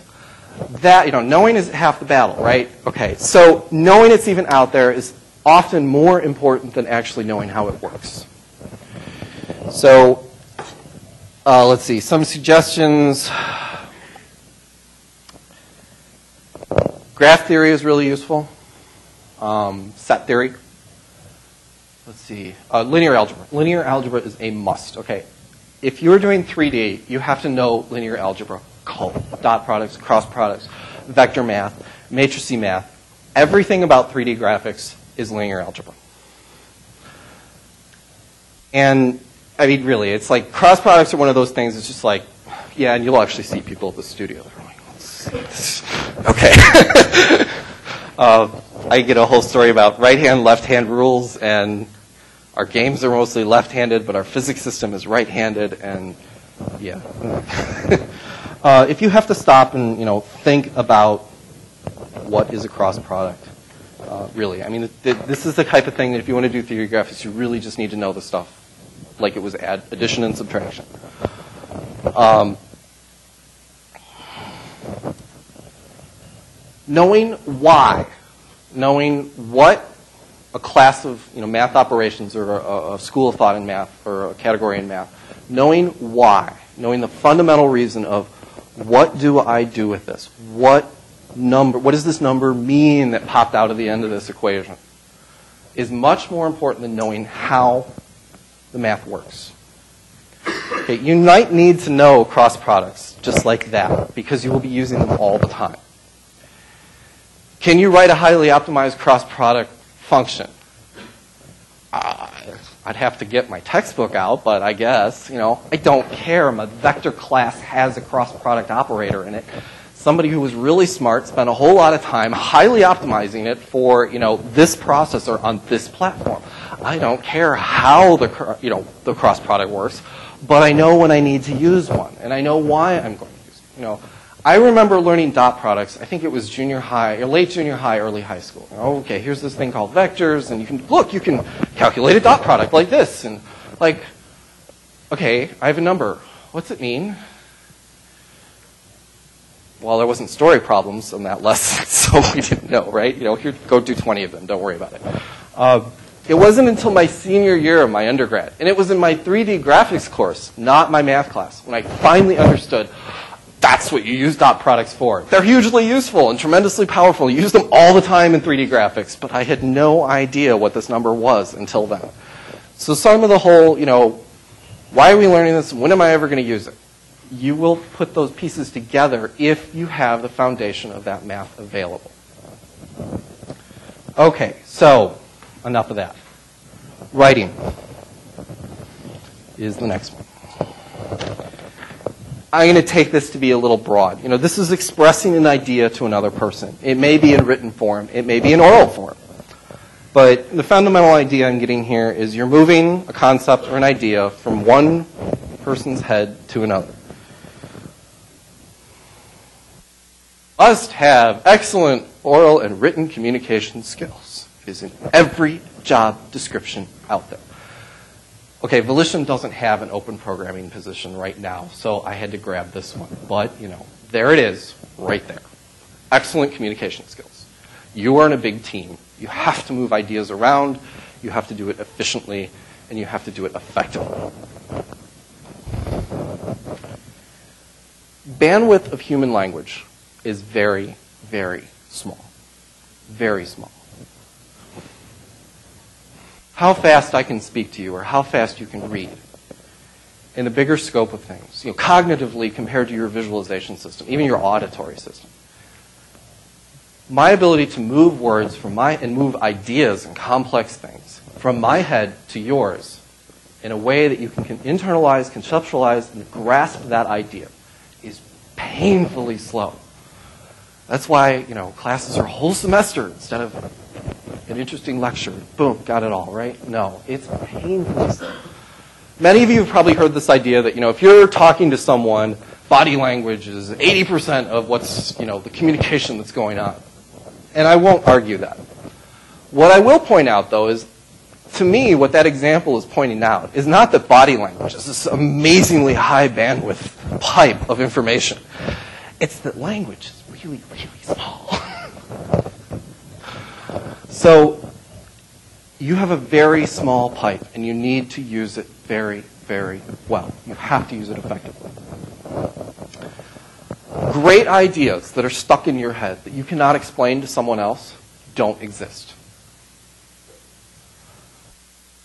that, you know, knowing is half the battle, right? Okay, so knowing it's even out there is often more important than actually knowing how it works. So, uh, let's see, some suggestions. Graph theory is really useful. Um, set theory. Let's see, uh, linear algebra. Linear algebra is a must, okay? If you're doing 3D, you have to know linear algebra dot products, cross products, vector math, matrixy math. Everything about 3D graphics is linear algebra. And I mean, really, it's like cross products are one of those things. It's just like, yeah, and you'll actually see people at the studio. They're like, okay. uh, I get a whole story about right hand, left hand rules, and our games are mostly left handed, but our physics system is right handed, and yeah. Uh, if you have to stop and you know think about what is a cross product, uh, really, I mean, th- this is the type of thing that if you want to do 3D graphics, you really just need to know the stuff, like it was add, addition and subtraction. Um, knowing why, knowing what a class of you know math operations or a, a school of thought in math or a category in math, knowing why, knowing the fundamental reason of what do I do with this? What number, what does this number mean that popped out of the end of this equation? Is much more important than knowing how the math works. Okay, you might need to know cross products just like that because you will be using them all the time. Can you write a highly optimized cross product function? Uh, I'd have to get my textbook out, but I guess, you know, I don't care. My vector class has a cross product operator in it. Somebody who was really smart spent a whole lot of time highly optimizing it for, you know, this processor on this platform. I don't care how the, you know, the cross product works, but I know when I need to use one, and I know why I'm going to use it. You know, I remember learning dot products. I think it was junior high, or late junior high, early high school. okay, here's this thing called vectors, and you can look, you can calculate a dot product like this, and like, okay, I have a number. What's it mean? Well, there wasn't story problems in that lesson, so we didn't know, right? You know, here, go do 20 of them. Don't worry about it. Uh, it wasn't until my senior year of my undergrad, and it was in my 3D graphics course, not my math class, when I finally understood that's what you use dot products for. They're hugely useful and tremendously powerful. You use them all the time in 3D graphics, but I had no idea what this number was until then. So some of the whole, you know, why are we learning this? When am I ever going to use it? You will put those pieces together if you have the foundation of that math available. Okay, so enough of that. Writing is the next one. I'm going to take this to be a little broad. You know, this is expressing an idea to another person. It may be in written form, it may be in oral form. But the fundamental idea I'm getting here is you're moving a concept or an idea from one person's head to another. Must have excellent oral and written communication skills. is in every job description out there. Okay, Volition doesn't have an open programming position right now, so I had to grab this one. But, you know, there it is, right there. Excellent communication skills. You are in a big team. You have to move ideas around, you have to do it efficiently, and you have to do it effectively. Bandwidth of human language is very, very small. Very small. How fast I can speak to you or how fast you can read in the bigger scope of things, you know, cognitively compared to your visualization system, even your auditory system. My ability to move words from my and move ideas and complex things from my head to yours in a way that you can internalize, conceptualize, and grasp that idea is painfully slow. That's why, you know, classes are a whole semester instead of an interesting lecture. Boom, got it all, right? No, it's painfully slow. Many of you have probably heard this idea that, you know, if you're talking to someone, body language is 80% of what's, you know, the communication that's going on. And I won't argue that. What I will point out, though, is to me, what that example is pointing out is not that body language is this amazingly high bandwidth pipe of information. It's that language is really, really small. so you have a very small pipe, and you need to use it very, very well. You have to use it effectively. Great ideas that are stuck in your head that you cannot explain to someone else don't exist.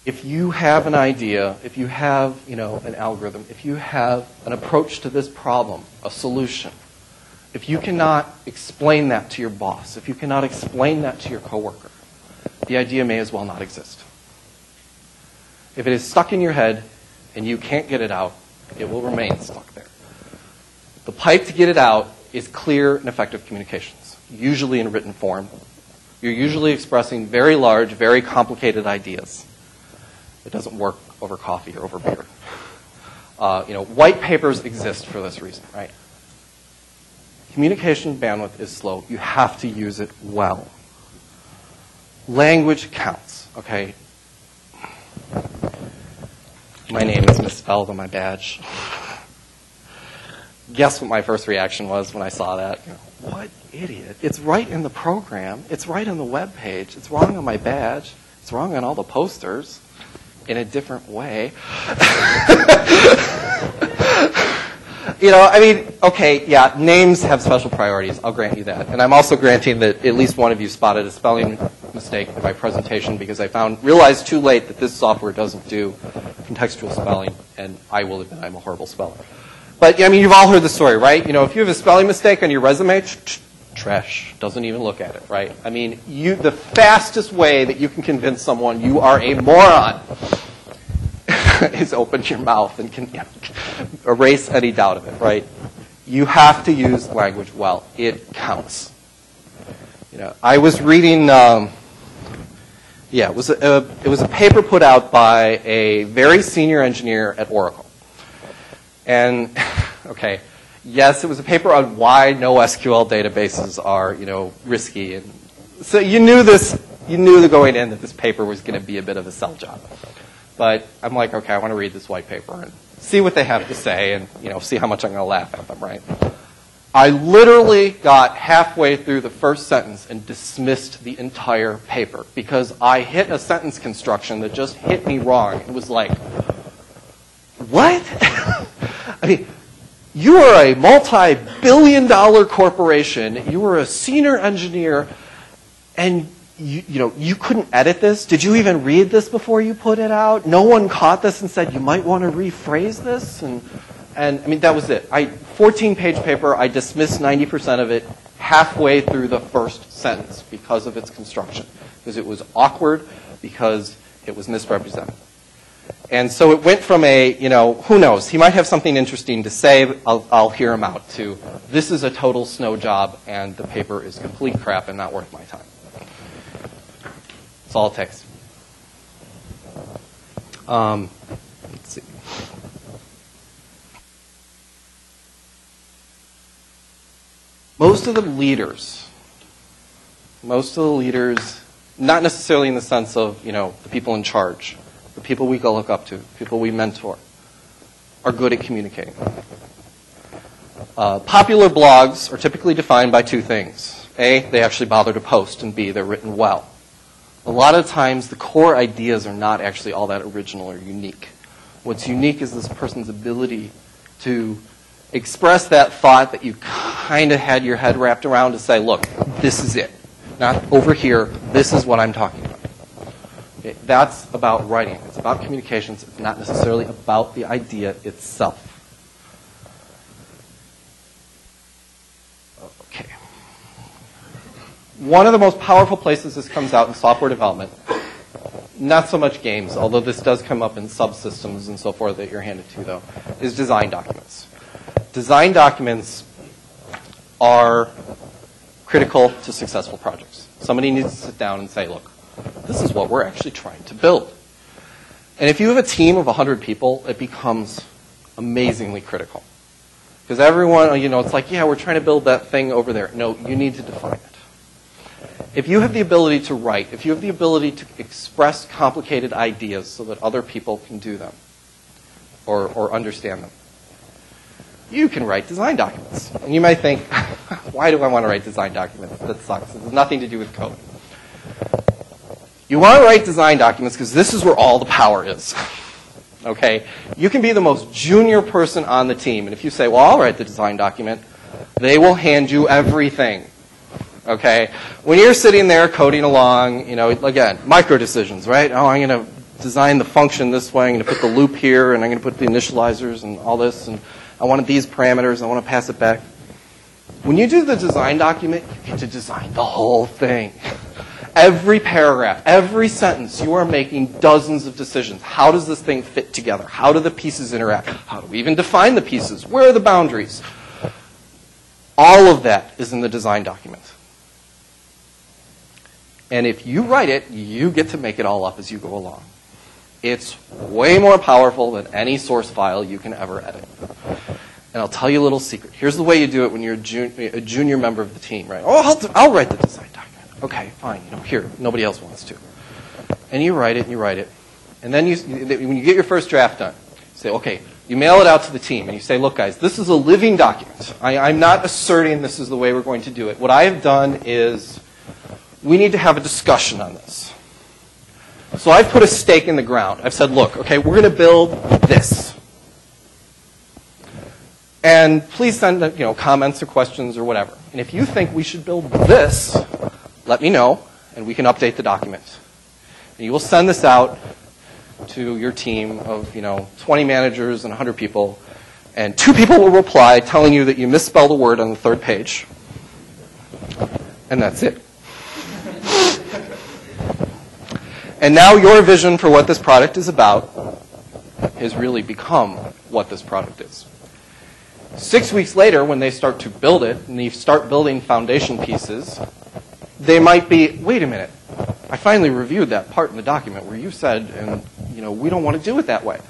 If you have an idea, if you have, you know, an algorithm, if you have an approach to this problem, a solution, if you cannot explain that to your boss, if you cannot explain that to your coworker, the idea may as well not exist. If it is stuck in your head and you can't get it out, it will remain stuck there. The pipe to get it out is clear and effective communications, usually in written form. You're usually expressing very large, very complicated ideas. It doesn't work over coffee or over beer. Uh, you know, white papers exist for this reason, right? Communication bandwidth is slow. You have to use it well. Language counts, okay? My name is misspelled on my badge. Guess what my first reaction was when I saw that? What idiot. It's right in the program. It's right on the web page. It's wrong on my badge. It's wrong on all the posters in a different way. you know, I mean, okay, yeah, names have special priorities. I'll grant you that. And I'm also granting that at least one of you spotted a spelling mistake in my presentation because I found realized too late that this software doesn't do contextual spelling, and I will admit I'm a horrible speller. But I mean, you've all heard the story, right? You know, if you have a spelling mistake on your resume, trash doesn't even look at it, right? I mean, you the fastest way that you can convince someone you are a moron is open your mouth and can erase any doubt of it, right? You have to use language well. It counts. You know, I was reading. Um, yeah, it was a, a, it was a paper put out by a very senior engineer at Oracle, and okay, yes, it was a paper on why NoSQL databases are you know risky, and so you knew this. You knew the going in that this paper was going to be a bit of a sell job. But I'm like, okay, I want to read this white paper and see what they have to say and, you know, see how much I'm going to laugh at them, right? I literally got halfway through the first sentence and dismissed the entire paper because I hit a sentence construction that just hit me wrong. It was like, what? I mean, you are a multi billion dollar corporation, you are a senior engineer, and you, you, know, you couldn't edit this. Did you even read this before you put it out? No one caught this and said you might want to rephrase this. And, and I mean, that was it. I 14 page paper. I dismissed 90% of it halfway through the first sentence because of its construction, because it was awkward, because it was misrepresented. And so it went from a, you know, who knows, he might have something interesting to say, I'll, I'll hear him out, to this is a total snow job and the paper is complete crap and not worth my time. It's all text. Um, let's see. Most of the leaders, most of the leaders, not necessarily in the sense of, you know, the people in charge, the people we go look up to, people we mentor, are good at communicating. Uh, popular blogs are typically defined by two things. A, they actually bother to post, and B, they're written well a lot of times the core ideas are not actually all that original or unique. What's unique is this person's ability to express that thought that you kind of had your head wrapped around to say, look, this is it. Not over here, this is what I'm talking about. Okay, that's about writing. It's about communications. It's not necessarily about the idea itself. Okay. One of the most powerful places this comes out in software development, not so much games, although this does come up in subsystems and so forth that you're handed to, though, is design documents. Design documents are critical to successful projects. Somebody needs to sit down and say, look, this is what we're actually trying to build. And if you have a team of 100 people, it becomes amazingly critical. Because everyone, you know, it's like, yeah, we're trying to build that thing over there. No, you need to define it. If you have the ability to write, if you have the ability to express complicated ideas so that other people can do them or, or understand them, you can write design documents. And you might think, why do I want to write design documents? That sucks. It has nothing to do with code. You want to write design documents because this is where all the power is. Okay? You can be the most junior person on the team, and if you say, well, I'll write the design document, they will hand you everything. Okay? When you're sitting there coding along, you know, again, micro decisions, right? Oh, I'm going to design the function this way, I'm going to put the loop here, and I'm going to put the initializers and all this, and I wanted these parameters, I want to pass it back. When you do the design document, you get to design the whole thing. Every paragraph, every sentence, you are making dozens of decisions. How does this thing fit together? How do the pieces interact? How do we even define the pieces? Where are the boundaries? All of that is in the design document. And if you write it, you get to make it all up as you go along. It's way more powerful than any source file you can ever edit. And I'll tell you a little secret. Here's the way you do it when you're a, jun- a junior member of the team, right? Oh, I'll, I'll write the design document. Okay, fine. You know, here, nobody else wants to. And you write it, and you write it. And then you, when you get your first draft done, say, okay, you mail it out to the team, and you say, look, guys, this is a living document. I, I'm not asserting this is the way we're going to do it. What I have done is we need to have a discussion on this. So I've put a stake in the ground. I've said, look, okay, we're going to build this. And please send you know, comments or questions or whatever. And if you think we should build this, let me know, and we can update the document. And you will send this out to your team of, you know, 20 managers and 100 people, and two people will reply telling you that you misspelled a word on the third page. And that's it. And now your vision for what this product is about has really become what this product is. Six weeks later, when they start to build it, and they start building foundation pieces, they might be, wait a minute, I finally reviewed that part in the document where you said, and you know, we don't want to do it that way.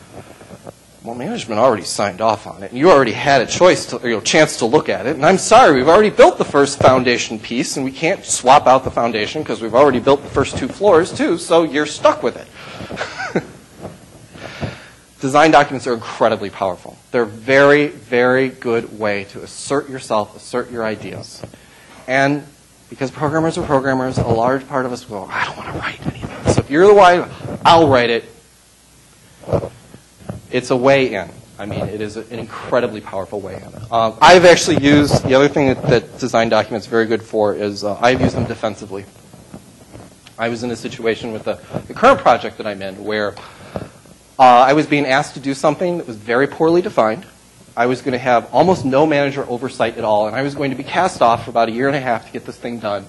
Well, management already signed off on it, and you already had a choice, to, you know, chance to look at it. And I'm sorry, we've already built the first foundation piece, and we can't swap out the foundation because we've already built the first two floors too. So you're stuck with it. Design documents are incredibly powerful. They're a very, very good way to assert yourself, assert your ideas, and because programmers are programmers, a large part of us go, I don't want to write anything. So if you're the one, I'll write it. It's a way in. I mean, it is an incredibly powerful way in. Um, I've actually used, the other thing that, that design documents are very good for is uh, I've used them defensively. I was in a situation with the, the current project that I'm in where uh, I was being asked to do something that was very poorly defined. I was going to have almost no manager oversight at all, and I was going to be cast off for about a year and a half to get this thing done.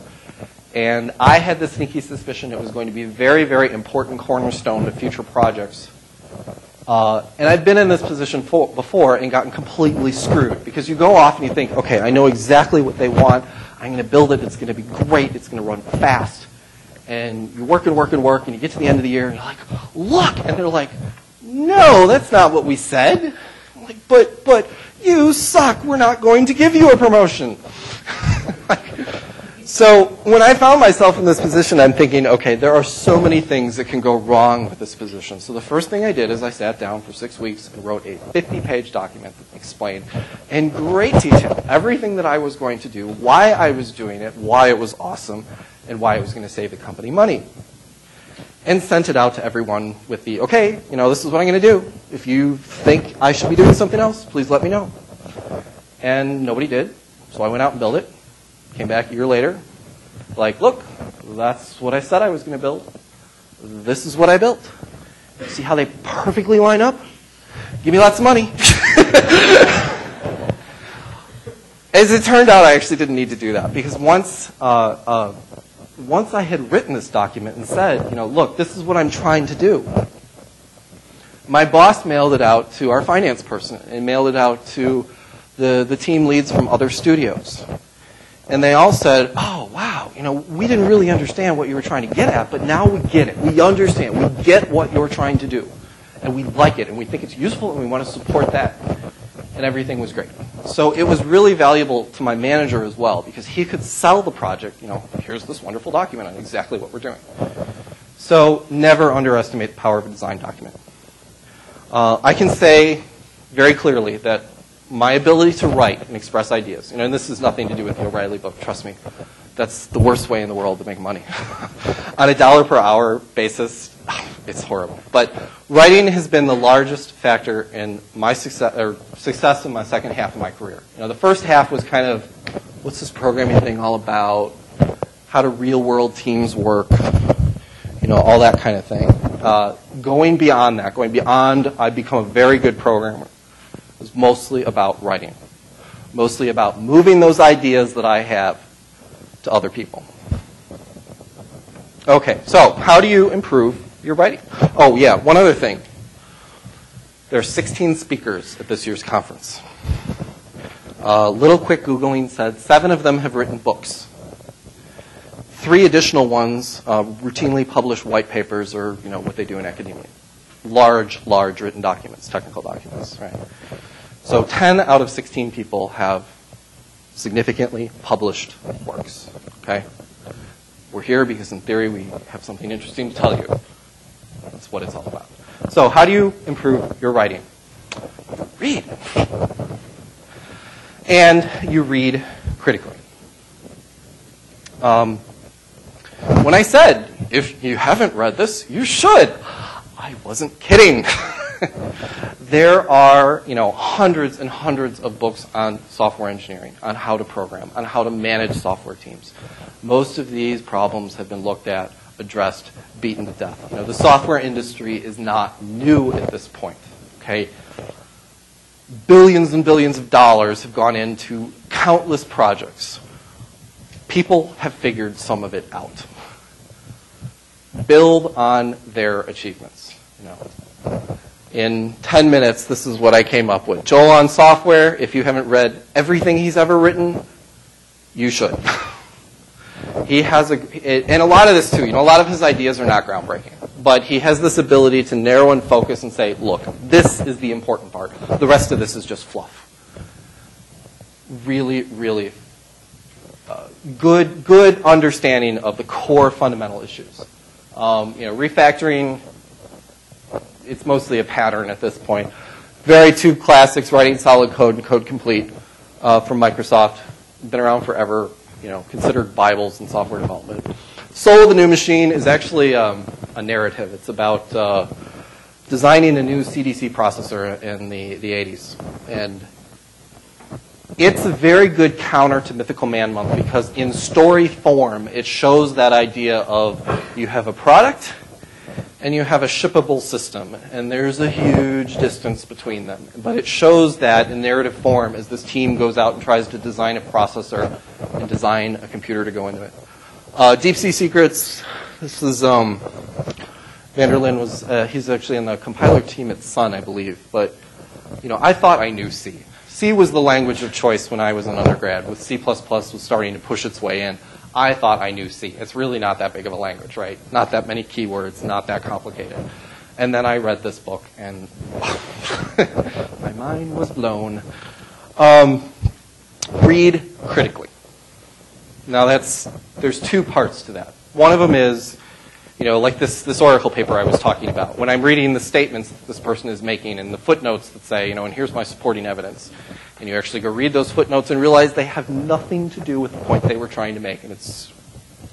And I had the sneaky suspicion it was going to be a very, very important cornerstone to future projects. Uh, and I've been in this position for, before and gotten completely screwed because you go off and you think, okay, I know exactly what they want. I'm going to build it. It's going to be great. It's going to run fast. And you work and work and work, and you get to the end of the year, and you're like, look! And they're like, no, that's not what we said I'm like, but, but you suck. We're not going to give you a promotion. so when I found myself in this position, I'm thinking, okay, there are so many things that can go wrong with this position. So the first thing I did is I sat down for six weeks and wrote a 50-page document that explained in great detail everything that I was going to do, why I was doing it, why it was awesome, and why it was going to save the company money and sent it out to everyone with the, okay, you know, this is what I'm going to do. If you think I should be doing something else, please let me know. And nobody did. So I went out and built it. Came back a year later. Like, look, that's what I said I was going to build. this is what I built. See how they perfectly line up? Give me lots of money. As it turned out, I actually didn't need to do that because once, uh, uh, once I had written this document and said, you know, look, this is what I'm trying to do, my boss mailed it out to our finance person and mailed it out to the, the team leads from other studios. And they all said, oh, wow, you know, we didn't really understand what you were trying to get at, but now we get it. We understand. We get what you're trying to do. And we like it, and we think it's useful, and we want to support that. And everything was great. So it was really valuable to my manager as well, because he could sell the project, you know, here's this wonderful document on exactly what we're doing. So never underestimate the power of a design document. Uh, I can say very clearly that my ability to write and express ideas, you know, and this has nothing to do with the O'Reilly book, trust me. That's the worst way in the world to make money. On a dollar per hour basis, it's horrible. But writing has been the largest factor in my success, or success in my second half of my career. You know, the first half was kind of, what's this programming thing all about? How do real world teams work? You know, all that kind of thing. Uh, going beyond that, going beyond, I've become a very good programmer is mostly about writing, mostly about moving those ideas that I have to other people. Okay, so how do you improve your writing? Oh, yeah, one other thing. There are 16 speakers at this year's conference. Uh, little quick Googling said seven of them have written books. Three additional ones uh, routinely publish white papers or you know what they do in academia. Large, large written documents, technical documents, right? So 10 out of 16 people have significantly published works. Okay? We're here because in theory we have something interesting to tell you. That's what it's all about. So how do you improve your writing? Read. And you read critically. Um, when I said, if you haven't read this, you should, I wasn't kidding. there are, you know, hundreds and hundreds of books on software engineering, on how to program, on how to manage software teams. Most of these problems have been looked at, addressed, beaten to death. The software industry is not new at this point. Okay, billions and billions of dollars have gone into countless projects. People have figured some of it out. Build on their achievements. You know, in 10 minutes, this is what I came up with. Joel on software, if you haven't read everything he's ever written, you should. he has a, and a lot of this too, you know, a lot of his ideas are not groundbreaking, but he has this ability to narrow and focus and say, look, this is the important part. The rest of this is just fluff. Really, really uh, good, good understanding of the core fundamental issues. Um, you know, refactoring it's mostly a pattern at this point. Very two classics, writing solid code and code complete uh, from Microsoft. Been around forever, you know, considered Bibles in software development. Soul of the New Machine is actually um, a narrative. It's about uh, designing a new CDC processor in the, the 80s. And it's a very good counter to Mythical Man Month because in story form, it shows that idea of you have a product and you have a shippable system, and there's a huge distance between them. But it shows that in narrative form as this team goes out and tries to design a processor and design a computer to go into it. Uh, Deep C Secrets, this is um, van der Linden was, uh, he's actually in the compiler team at Sun, I believe. But, you know, I thought I knew C. C was the language of choice when I was an undergrad, with C++ was starting to push its way in. I thought I knew C. It's really not that big of a language, right? Not that many keywords, not that complicated. And then I read this book, and my mind was blown. Um, read critically. Now that's there's two parts to that. One of them is, you know, like this this Oracle paper I was talking about. When I'm reading the statements that this person is making and the footnotes that say, you know, and here's my supporting evidence and you actually go read those footnotes and realize they have nothing to do with the point they were trying to make, and it's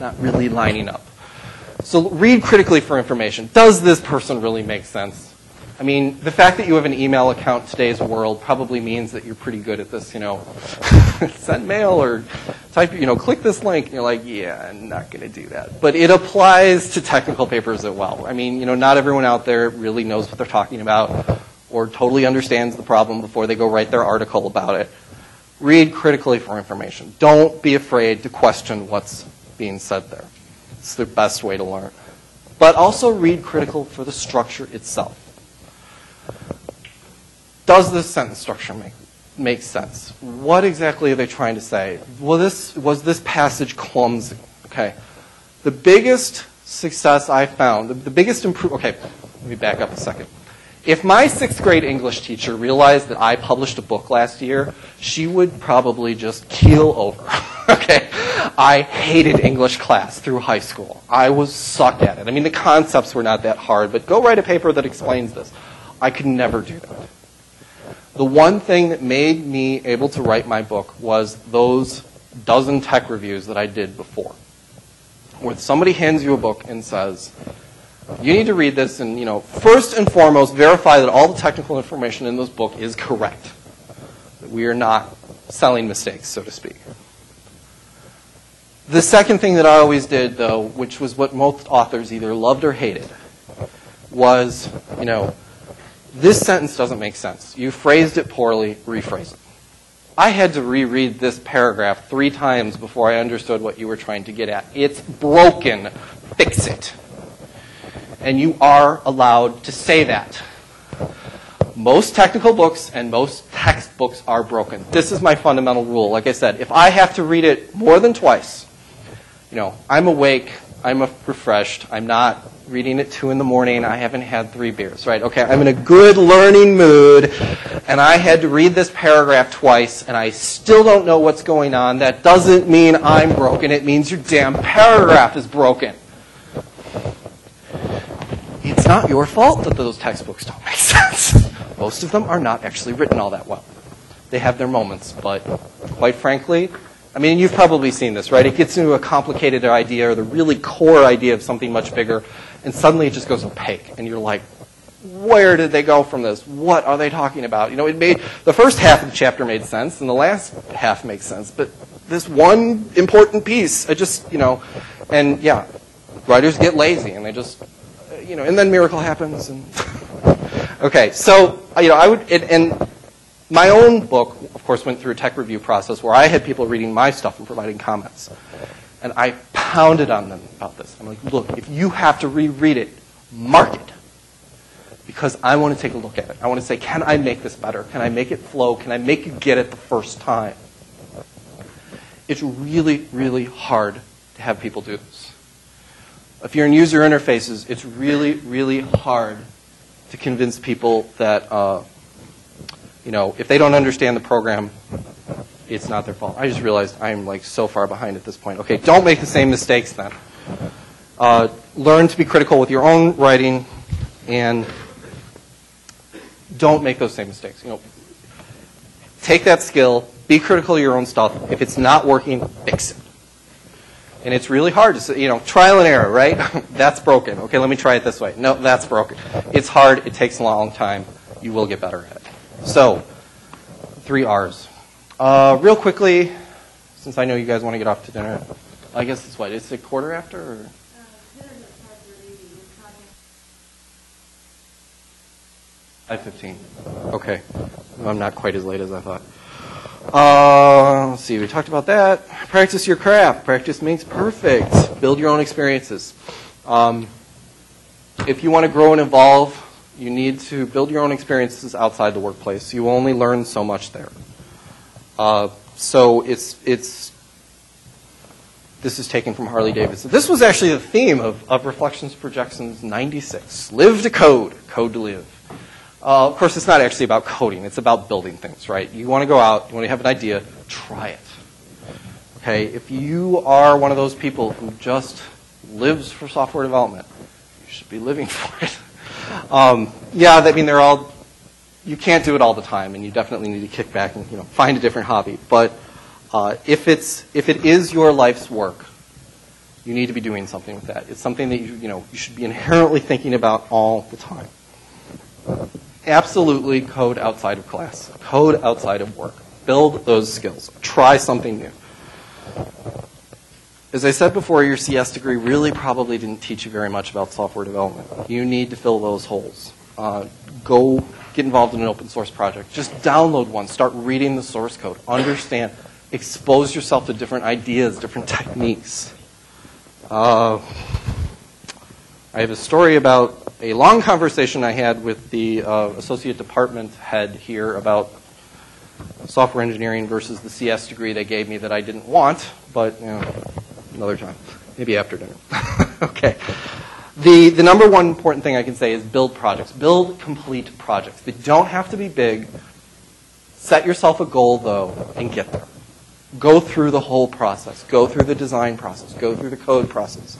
not really lining up. So read critically for information. Does this person really make sense? I mean, the fact that you have an email account in today's world probably means that you're pretty good at this, you know, send mail or type, you know, click this link. And you're like, yeah, I'm not going to do that. But it applies to technical papers as well. I mean, you know, not everyone out there really knows what they're talking about or totally understands the problem before they go write their article about it. Read critically for information. Don't be afraid to question what's being said there. It's the best way to learn. But also read critical for the structure itself. Does this sentence structure make, make sense? What exactly are they trying to say? Well, this, was this passage clumsy? Okay. The biggest success I found, the, the biggest improvement, okay, let me back up a second. If my sixth grade English teacher realized that I published a book last year, she would probably just keel over. okay? I hated English class through high school. I was sucked at it. I mean, the concepts were not that hard, but go write a paper that explains this. I could never do that. The one thing that made me able to write my book was those dozen tech reviews that I did before. Where somebody hands you a book and says, you need to read this and, you know, first and foremost, verify that all the technical information in this book is correct. That we are not selling mistakes, so to speak. The second thing that I always did, though, which was what most authors either loved or hated, was, you know, this sentence doesn't make sense. You phrased it poorly, rephrase it. I had to reread this paragraph three times before I understood what you were trying to get at. It's broken. Fix it and you are allowed to say that. Most technical books and most textbooks are broken. This is my fundamental rule. Like I said, if I have to read it more than twice, you know, I'm awake, I'm refreshed, I'm not reading at 2 in the morning, I haven't had three beers, right? Okay, I'm in a good learning mood, and I had to read this paragraph twice, and I still don't know what's going on. That doesn't mean I'm broken, it means your damn paragraph is broken it's not your fault that those textbooks don't make sense. Most of them are not actually written all that well. They have their moments, but quite frankly, I mean, you've probably seen this, right? It gets into a complicated idea or the really core idea of something much bigger, and suddenly it just goes opaque, and you're like, where did they go from this? What are they talking about? You know, it made the first half of the chapter made sense, and the last half makes sense, but this one important piece, I just, you know, and yeah, writers get lazy and they just you know, and then miracle happens. And okay, so uh, you know, I would, and my own book, of course, went through a tech review process where I had people reading my stuff and providing comments, and I pounded on them about this. I'm like, look, if you have to reread it, mark it. Because I want to take a look at it. I want to say, can I make this better? Can I make it flow? Can I make it get it the first time? It's really, really hard to have people do this if you're in user interfaces, it's really, really hard to convince people that, uh, you know, if they don't understand the program, it's not their fault. I just realized I'm like so far behind at this point. Okay, don't make the same mistakes then. Uh, learn to be critical with your own writing and don't make those same mistakes. You know, take that skill, be critical of your own stuff. If it's not working, fix it. And it's really hard to say, you know, trial and error, right? that's broken. Okay, let me try it this way. No, that's broken. It's hard. It takes a long time. You will get better at it. So, three R's. Uh, real quickly, since I know you guys want to get off to dinner, I guess it's what? It's a quarter after? Or? Five fifteen. Okay, I'm not quite as late as I thought. Uh, let's see, we talked about that. Practice your craft. Practice makes perfect. Build your own experiences. Um, if you want to grow and evolve, you need to build your own experiences outside the workplace. You only learn so much there. Uh, so it's it's this is taken from Harley Davidson. This was actually the theme of, of Reflections Projections 96. Live to code, code to live. Uh, of course, it's not actually about coding. It's about building things, right? You want to go out, you want to have an idea, try it. Okay, if you are one of those people who just lives for software development, you should be living for it. Um, yeah, I mean, they're all, you can't do it all the time, and you definitely need to kick back and you know, find a different hobby. But uh, if, it's, if it is your life's work, you need to be doing something with that. It's something that you, you, know, you should be inherently thinking about all the time. absolutely code outside of class, code outside of work. Build those skills. Try something new. As I said before, your CS degree really probably didn't teach you very much about software development. You need to fill those holes. Uh, go get involved in an open source project. Just download one. Start reading the source code. Understand. Expose yourself to different ideas, different techniques. Uh, I have a story about a long conversation I had with the uh, associate department head here about software engineering versus the CS degree they gave me that I didn't want, but you know, another time, maybe after dinner. okay. The, the number one important thing I can say is build projects. Build complete projects. They don't have to be big. Set yourself a goal, though, and get there. Go through the whole process. Go through the design process. Go through the code process.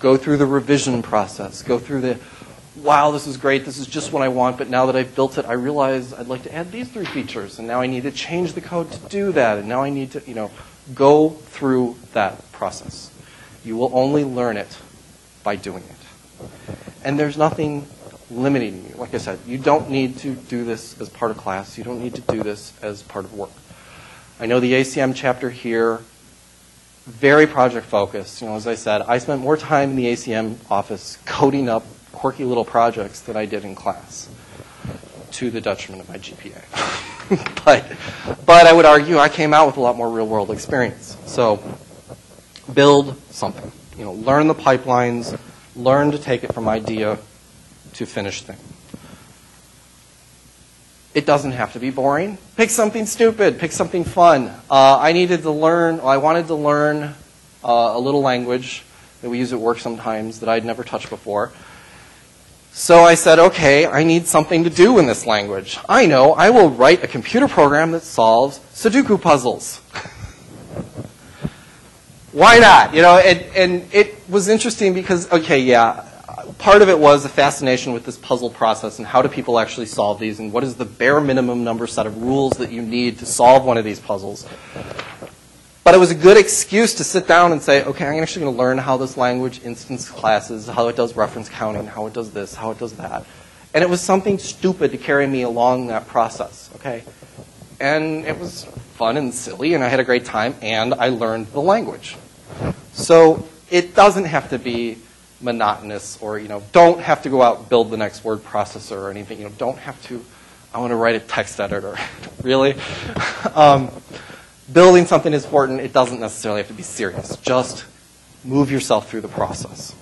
Go through the revision process. Go through the, wow, this is great. This is just what I want. But now that I've built it, I realize I'd like to add these three features. And now I need to change the code to do that. And now I need to, you know, go through that process. You will only learn it by doing it. And there's nothing limiting you. Like I said, you don't need to do this as part of class. You don't need to do this as part of work. I know the ACM chapter here, very project focused. You know, as I said, I spent more time in the ACM office coding up quirky little projects than I did in class, to the detriment of my GPA. but, but I would argue I came out with a lot more real world experience. So build something. You know, learn the pipelines, learn to take it from idea to finished thing. It doesn't have to be boring. Pick something stupid. Pick something fun. Uh, I needed to learn, I wanted to learn uh, a little language that we use at work sometimes that I'd never touched before. So I said, okay, I need something to do in this language. I know, I will write a computer program that solves Sudoku puzzles. why not? You know, and, and it was interesting because, okay, yeah, part of it was a fascination with this puzzle process and how do people actually solve these and what is the bare minimum number set of rules that you need to solve one of these puzzles. But it was a good excuse to sit down and say, okay, I'm actually going to learn how this language instance classes, how it does reference counting, how it does this, how it does that. And it was something stupid to carry me along that process, okay? And it was fun and silly, and I had a great time, and I learned the language. So it doesn't have to be monotonous or, you know, don't have to go out and build the next word processor or anything. You know, don't have to, I want to write a text editor. really? Um, building something is important. It doesn't necessarily have to be serious. Just move yourself through the process.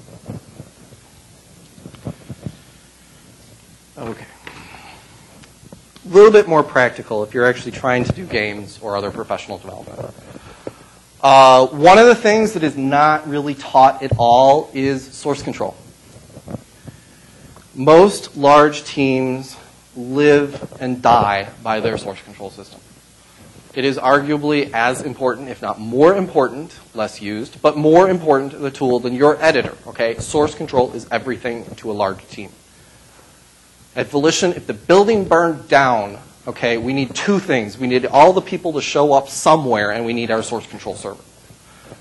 Okay. A little bit more practical if you're actually trying to do games or other professional development. Uh, one of the things that is not really taught at all is source control. Most large teams live and die by their source control system. It is arguably as important, if not more important, less used, but more important the tool than your editor. Okay, source control is everything to a large team. At Volition, if the building burned down, okay, we need two things. We need all the people to show up somewhere, and we need our source control server.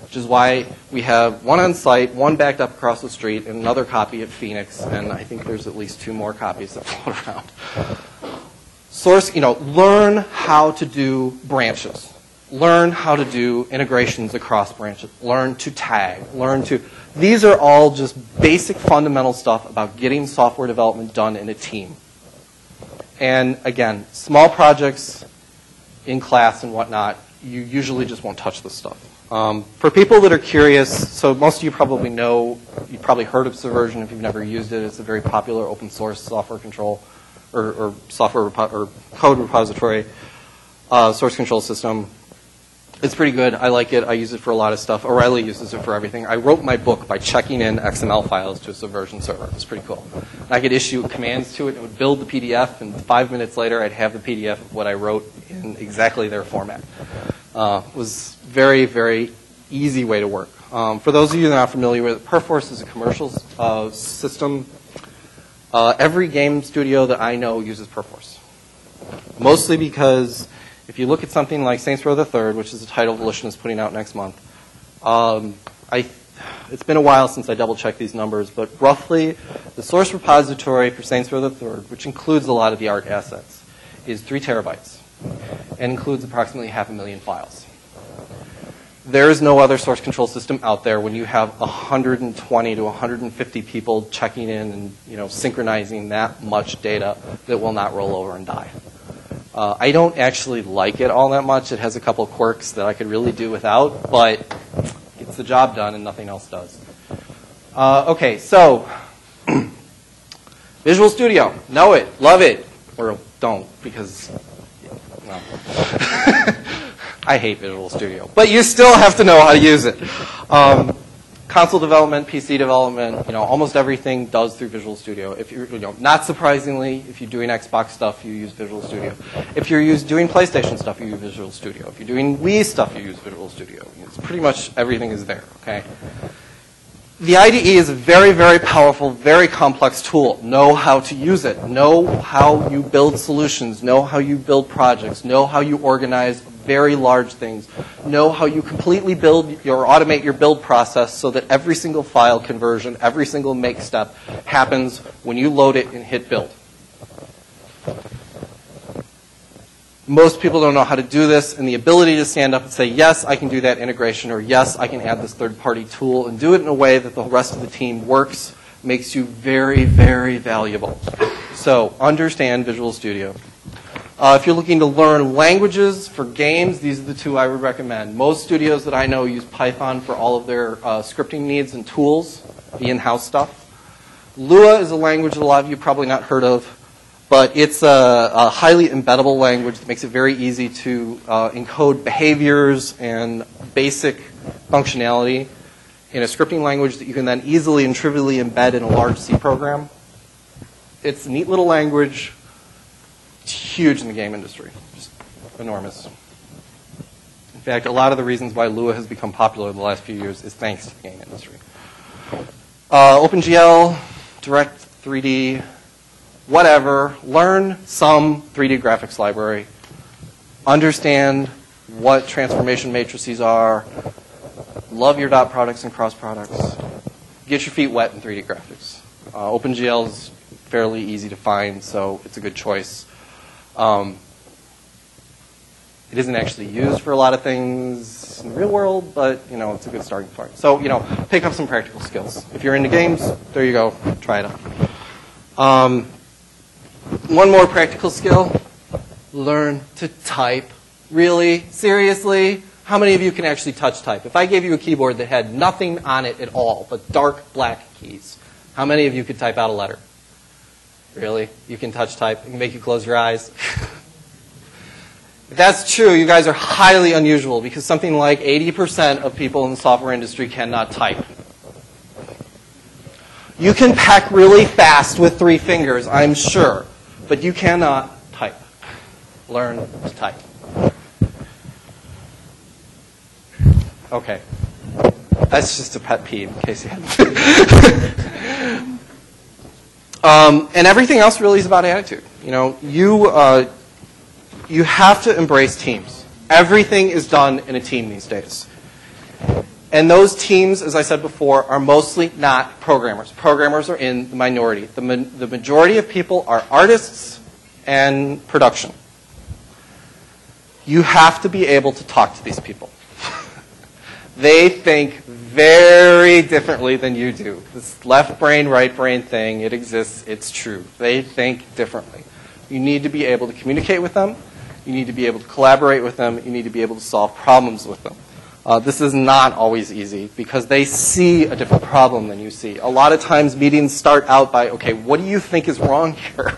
Which is why we have one on site, one backed up across the street, and another copy at Phoenix, and I think there's at least two more copies that float around. Source, you know, learn how to do branches. Learn how to do integrations across branches. Learn to tag. Learn to. These are all just basic fundamental stuff about getting software development done in a team. And again, small projects in class and whatnot, you usually just won't touch this stuff. Um, for people that are curious, so most of you probably know, you've probably heard of Subversion if you've never used it. It's a very popular open source software control or, or software or code repository uh, source control system. It's pretty good. I like it. I use it for a lot of stuff. O'Reilly uses it for everything. I wrote my book by checking in XML files to a Subversion server. It's pretty cool. I could issue commands to it. And it would build the PDF, and five minutes later, I'd have the PDF of what I wrote in exactly their format. Uh, was very, very easy way to work. Um, for those of you that are not familiar with it, Perforce is a commercial uh, system. Uh, every game studio that I know uses Perforce. Mostly because if you look at something like Saints Row the Third, which is the title Volition is putting out next month, um, I, it's been a while since I double checked these numbers, but roughly the source repository for Saints Row the Third, which includes a lot of the art assets, is three terabytes and includes approximately half a million files. There is no other source control system out there when you have 120 to 150 people checking in and you know synchronizing that much data that will not roll over and die. Uh, I don't actually like it all that much. It has a couple quirks that I could really do without, but it gets the job done and nothing else does. Uh, okay, so Visual Studio, know it, love it, or don't because I hate Visual Studio, but you still have to know how to use it. Um, console development, PC development, you know, almost everything does through Visual Studio. If you're, you know, not surprisingly, if you're doing Xbox stuff, you use Visual Studio. If you're use, doing PlayStation stuff, you use Visual Studio. If you're doing Wii stuff, you use Visual Studio. It's pretty much everything is there, okay? The IDE is a very, very powerful, very complex tool. Know how to use it. Know how you build solutions. Know how you build projects. Know how you organize very large things. Know how you completely build or automate your build process so that every single file conversion, every single make step happens when you load it and hit build. Most people don't know how to do this, and the ability to stand up and say, yes, I can do that integration, or yes, I can add this third-party tool, and do it in a way that the rest of the team works, makes you very, very valuable. So understand Visual Studio. Uh, if you're looking to learn languages for games, these are the two I would recommend. Most studios that I know use Python for all of their uh, scripting needs and tools, the in-house stuff. Lua is a language that a lot of you probably not heard of but it's a, a, highly embeddable language that makes it very easy to uh, encode behaviors and basic functionality in a scripting language that you can then easily and trivially embed in a large C program. It's a neat little language. It's huge in the game industry, just enormous. In fact, a lot of the reasons why Lua has become popular in the last few years is thanks to the game industry. Uh, OpenGL, Direct 3D, whatever, learn some 3D graphics library, understand what transformation matrices are, love your dot products and cross products, get your feet wet in 3D graphics. Uh, OpenGL is fairly easy to find, so it's a good choice. Um, it isn't actually used for a lot of things in the real world, but you know it's a good starting point. So you know, pick up some practical skills. If you're into games, there you go. Try it out. Um, one more practical skill learn to type. Really? Seriously? How many of you can actually touch type? If I gave you a keyboard that had nothing on it at all but dark black keys, how many of you could type out a letter? Really? You can touch type? It can make you close your eyes? if that's true, you guys are highly unusual because something like 80% of people in the software industry cannot type. You can pack really fast with three fingers, I'm sure but you cannot type. Learn to type. Okay. That's just a pet peeve, in case you hadn't. um, and everything else really is about attitude. You know, you, uh, you have to embrace teams. Everything is done in a team these days. And those teams, as I said before, are mostly not programmers. Programmers are in the minority. The, ma the majority of people are artists and production. You have to be able to talk to these people. They think very differently than you do. This left brain, right brain thing, it exists, it's true. They think differently. You need to be able to communicate with them. You need to be able to collaborate with them. You need to be able to solve problems with them. Uh, this is not always easy because they see a different problem than you see. A lot of times meetings start out by, okay, what do you think is wrong here?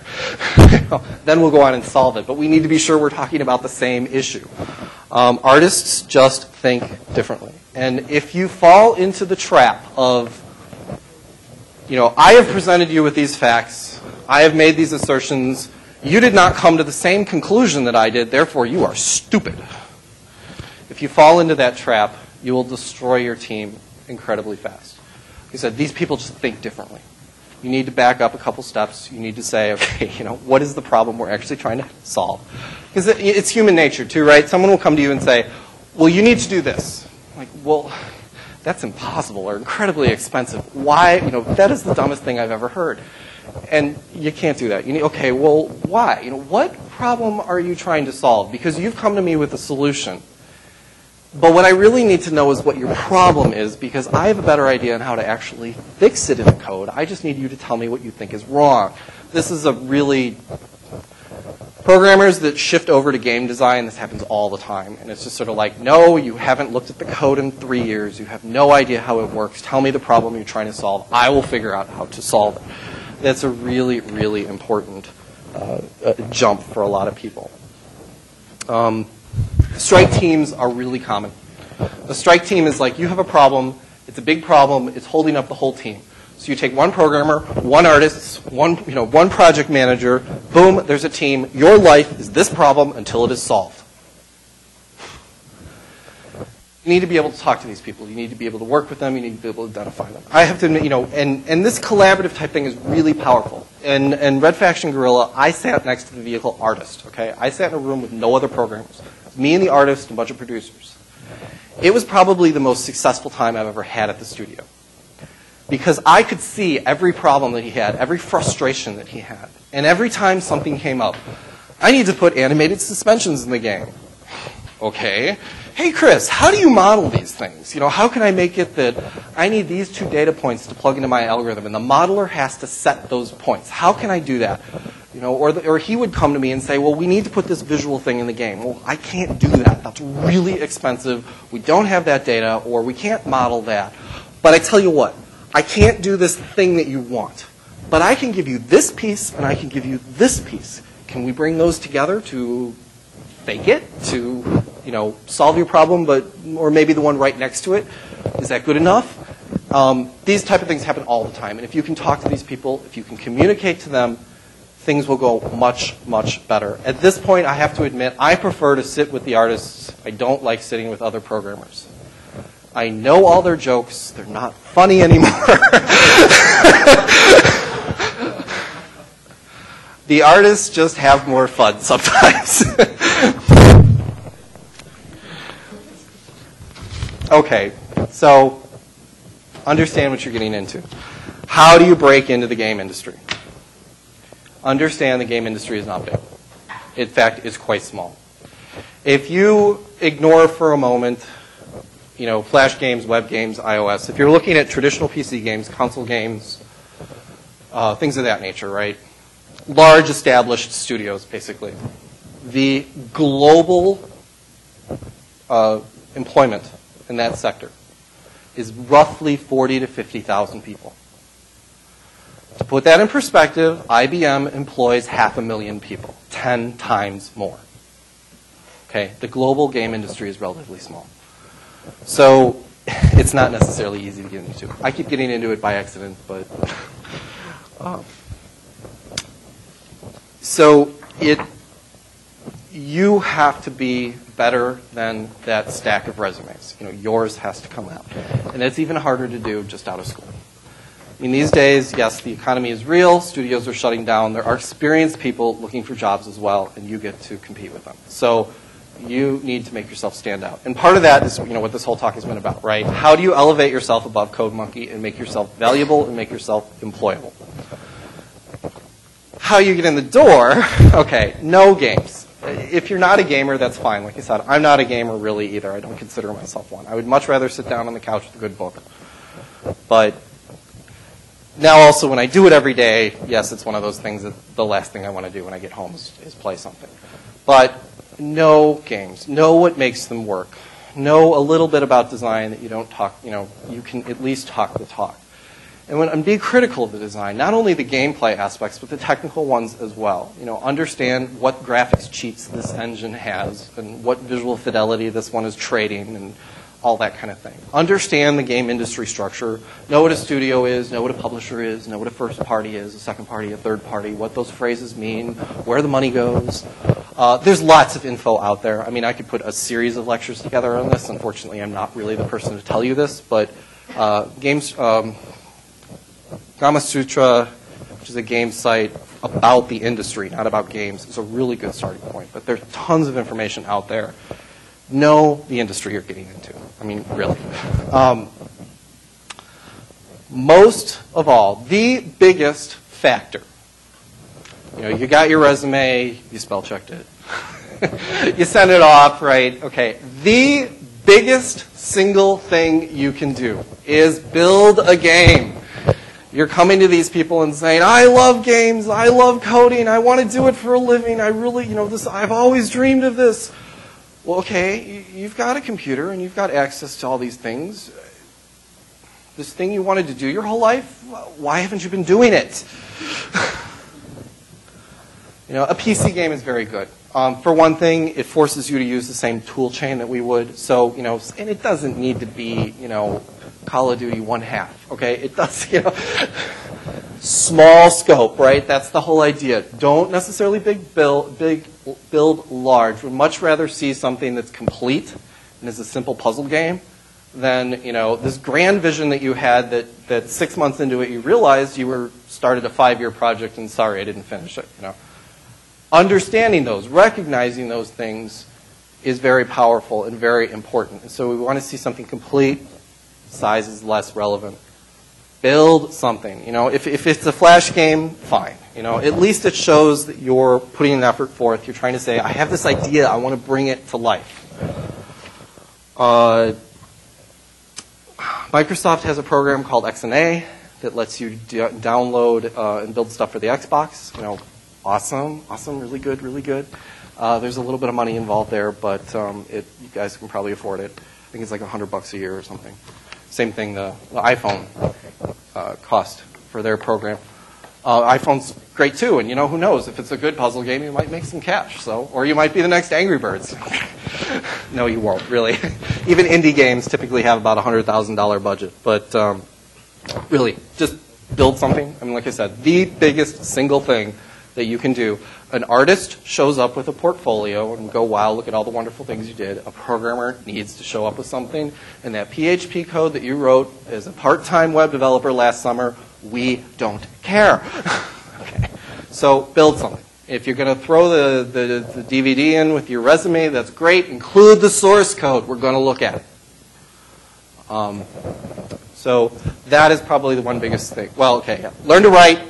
then we'll go on and solve it. But we need to be sure we're talking about the same issue. Um, artists just think differently. And if you fall into the trap of, you know, I have presented you with these facts, I have made these assertions, you did not come to the same conclusion that I did, therefore you are stupid. If you fall into that trap, you will destroy your team incredibly fast. Like I said, these people just think differently. You need to back up a couple steps. You need to say, okay, you know, what is the problem we're actually trying to solve? Because it's human nature too, right? Someone will come to you and say, well, you need to do this. Like, well, that's impossible or incredibly expensive. Why? You know, that is the dumbest thing I've ever heard. And you can't do that. You need, okay, well, why? You know, what problem are you trying to solve? Because you've come to me with a solution. But what I really need to know is what your problem is because I have a better idea on how to actually fix it in the code. I just need you to tell me what you think is wrong. This is a really programmers that shift over to game design, this happens all the time. And it's just sort of like, no, you haven't looked at the code in three years. You have no idea how it works. Tell me the problem you're trying to solve. I will figure out how to solve it. That's a really, really important uh, jump for a lot of people. Um, strike teams are really common. A strike team is like you have a problem, it's a big problem, it's holding up the whole team. So you take one programmer, one artist, one, you know, one project manager, boom, there's a team. Your life is this problem until it is solved. You need to be able to talk to these people. You need to be able to work with them. You need to be able to identify them. I have to admit, you know, and, and this collaborative type thing is really powerful. And, and Red Faction Guerrilla, I sat next to the vehicle artist, okay? I sat in a room with no other programmers. me and the artist and a bunch of producers. It was probably the most successful time I've ever had at the studio because I could see every problem that he had, every frustration that he had. And every time something came up, I need to put animated suspensions in the game. Okay. Hey, Chris, how do you model these things? You know, how can I make it that I need these two data points to plug into my algorithm, and the modeler has to set those points? How can I do that? You know, or, the, or he would come to me and say, well, we need to put this visual thing in the game. Well, I can't do that. That's really expensive. We don't have that data, or we can't model that. But I tell you what, I can't do this thing that you want, but I can give you this piece and I can give you this piece. Can we bring those together to fake it, to you know solve your problem, but or maybe the one right next to it? Is that good enough? Um, these type of things happen all the time, and if you can talk to these people, if you can communicate to them, things will go much, much better. At this point, I have to admit, I prefer to sit with the artists. I don't like sitting with other programmers. I know all their jokes. They're not funny anymore. the artists just have more fun sometimes. okay, so understand what you're getting into. How do you break into the game industry? Understand the game industry is not big. In fact, it's quite small. If you ignore for a moment you know, flash games, web games, iOS. If you're looking at traditional PC games, console games, uh, things of that nature, right? Large established studios, basically. The global uh, employment in that sector is roughly 40 to 50,000 people. To put that in perspective, IBM employs half a million people, 10 times more. Okay, the global game industry is relatively small. So it's not necessarily easy to get into. I keep getting into it by accident, but. Um, so it, you have to be better than that stack of resumes. You know, yours has to come out. And it's even harder to do just out of school. I mean, these days, yes, the economy is real. Studios are shutting down. There are experienced people looking for jobs as well, and you get to compete with them. So you need to make yourself stand out. And part of that is, you know, what this whole talk has been about, right? How do you elevate yourself above CodeMonkey and make yourself valuable and make yourself employable? How you get in the door, okay, no games. If you're not a gamer, that's fine. Like I said, I'm not a gamer really either. I don't consider myself one. I would much rather sit down on the couch with a good book. But now also when I do it every day, yes, it's one of those things that the last thing I want to do when I get home is, is play something. But know games, know what makes them work, know a little bit about design that you don't talk, you know, you can at least talk the talk. And when I'm being critical of the design, not only the gameplay aspects, but the technical ones as well. You know, understand what graphics cheats this engine has and what visual fidelity this one is trading and all that kind of thing. Understand the game industry structure, know what a studio is, know what a publisher is, know what a first party is, a second party, a third party, what those phrases mean, where the money goes. Uh, there's lots of info out there. I mean, I could put a series of lectures together on this. Unfortunately, I'm not really the person to tell you this, but uh, games, um, Gamasutra, which is a game site about the industry, not about games, is a really good starting point. But there's tons of information out there know the industry you're getting into. I mean, really. Um, most of all, the biggest factor. You know, you got your resume, you spell checked it. you send it off, right? Okay. The biggest single thing you can do is build a game. You're coming to these people and saying, I love games, I love coding, I want to do it for a living, I really, you know, this, I've always dreamed of this. Well, okay, you've got a computer and you've got access to all these things. This thing you wanted to do your whole life, why haven't you been doing it? you know, a PC game is very good. Um, for one thing, it forces you to use the same tool chain that we would. So, you know, and it doesn't need to be, you know, Call of Duty one half. Okay, it does, you know, small scope, right? That's the whole idea. Don't necessarily big build, big build large. We'd much rather see something that's complete and is a simple puzzle game than, you know, this grand vision that you had that, that six months into it you realized you were started a five-year project and sorry I didn't finish it, you know understanding those, recognizing those things is very powerful and very important. And so we want to see something complete. Size is less relevant. Build something. You know, if, if it's a flash game, fine. You know, at least it shows that you're putting an effort forth. You're trying to say, I have this idea. I want to bring it to life. Uh, Microsoft has a program called XNA that lets you download uh, and build stuff for the Xbox. You know, awesome, awesome, really good, really good. Uh, there's a little bit of money involved there, but um, it, you guys can probably afford it. I think it's like 100 bucks a year or something. Same thing the, the iPhone uh, cost for their program. Uh, iPhone's great too, and you know who knows if it's a good puzzle game, you might make some cash. So, or you might be the next Angry Birds. no, you won't really. Even indie games typically have about a hundred thousand dollar budget, but um, really, just build something. I mean, like I said, the biggest single thing that you can do. An artist shows up with a portfolio and go, wow, look at all the wonderful things you did. A programmer needs to show up with something. And that PHP code that you wrote as a part-time web developer last summer, we don't care. okay. So build something. If you're going to throw the, the, the, DVD in with your resume, that's great. Include the source code. We're going to look at it. Um, so that is probably the one biggest thing. Well, okay, yeah. learn to write,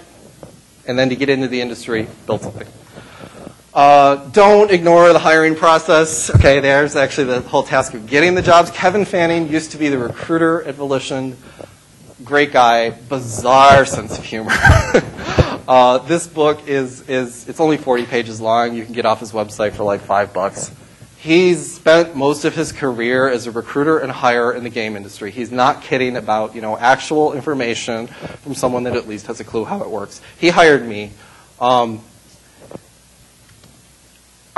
and then to get into the industry, build something. Uh, don't ignore the hiring process. Okay, there's actually the whole task of getting the jobs. Kevin Fanning used to be the recruiter at Volition. Great guy, bizarre sense of humor. uh, this book is, is, it's only 40 pages long. You can get off his website for like five bucks. He's spent most of his career as a recruiter and hire in the game industry. He's not kidding about, you know, actual information from someone that at least has a clue how it works. He hired me. Um,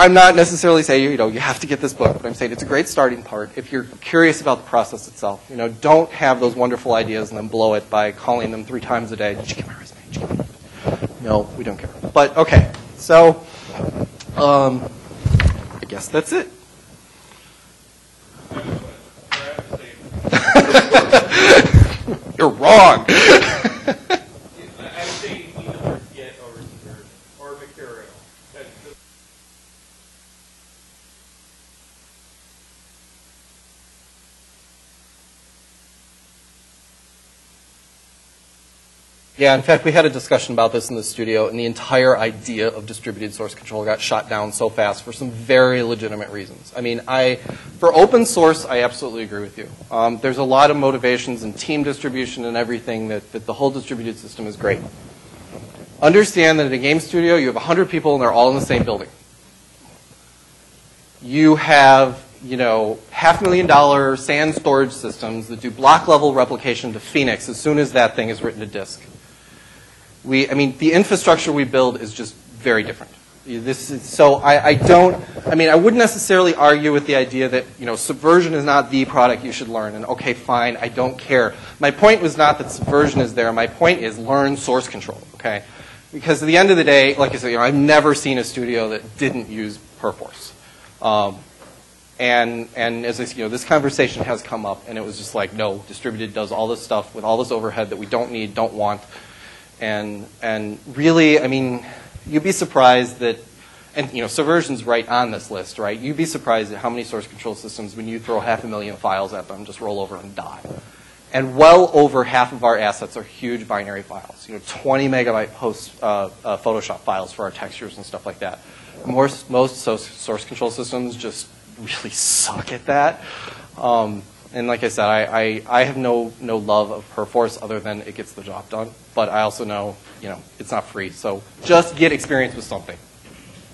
I'm not necessarily saying, you know, you have to get this book, but I'm saying it's a great starting part. If you're curious about the process itself, you know, don't have those wonderful ideas and then blow it by calling them three times a day. Did you get my resume? Did you get my resume? No, we don't care. But okay, so um, I guess that's it. You're wrong. Yeah, in fact, we had a discussion about this in the studio, and the entire idea of distributed source control got shot down so fast for some very legitimate reasons. I mean, I, for open source, I absolutely agree with you. Um, there's a lot of motivations and team distribution and everything that, that the whole distributed system is great. Understand that in a game studio, you have 100 people and they're all in the same building. You have you know, half million dollar SAN storage systems that do block level replication to Phoenix as soon as that thing is written to disk we, I mean, the infrastructure we build is just very different. This is, so I, I, don't, I mean, I wouldn't necessarily argue with the idea that, you know, subversion is not the product you should learn, and okay, fine, I don't care. My point was not that subversion is there. My point is learn source control, okay? Because at the end of the day, like I said, you know, I've never seen a studio that didn't use Perforce. Um, and, and as I, you know, this conversation has come up, and it was just like, no, distributed does all this stuff with all this overhead that we don't need, don't want. And, and really, I mean, you'd be surprised that, and you know, Subversion's right on this list, right? You'd be surprised at how many source control systems, when you throw half a million files at them, just roll over and die. And well over half of our assets are huge binary files, you know, 20 megabyte post uh, uh, Photoshop files for our textures and stuff like that. Most, most source control systems just really suck at that. Um, and like I said, I, I, I, have no, no love of Perforce other than it gets the job done. But I also know, you know, it's not free. So just get experience with something.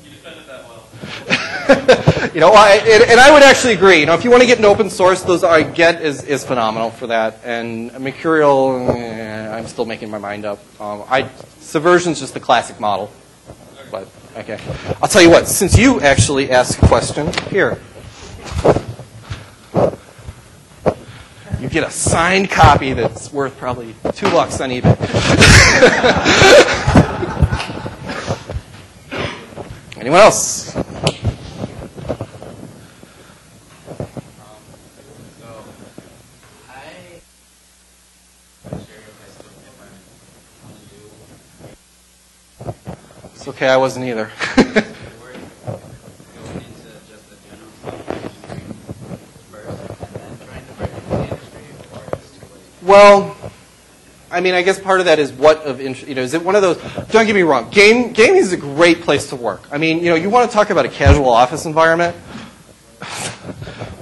You defended that you know, I, and, and, I would actually agree. You know, if you want to get an open source, those I get is, is phenomenal for that. And Mercurial, eh, I'm still making my mind up. Um, I, Subversion's just the classic model. But, okay. I'll tell you what, since you actually asked a question, here. You get a signed copy that's worth probably two bucks on eBay. Anyone else? It's okay, I wasn't either. Well, I mean, I guess part of that is what of interest. You know, is it one of those? Don't get me wrong. Game gaming is a great place to work. I mean, you know, you want to talk about a casual office environment.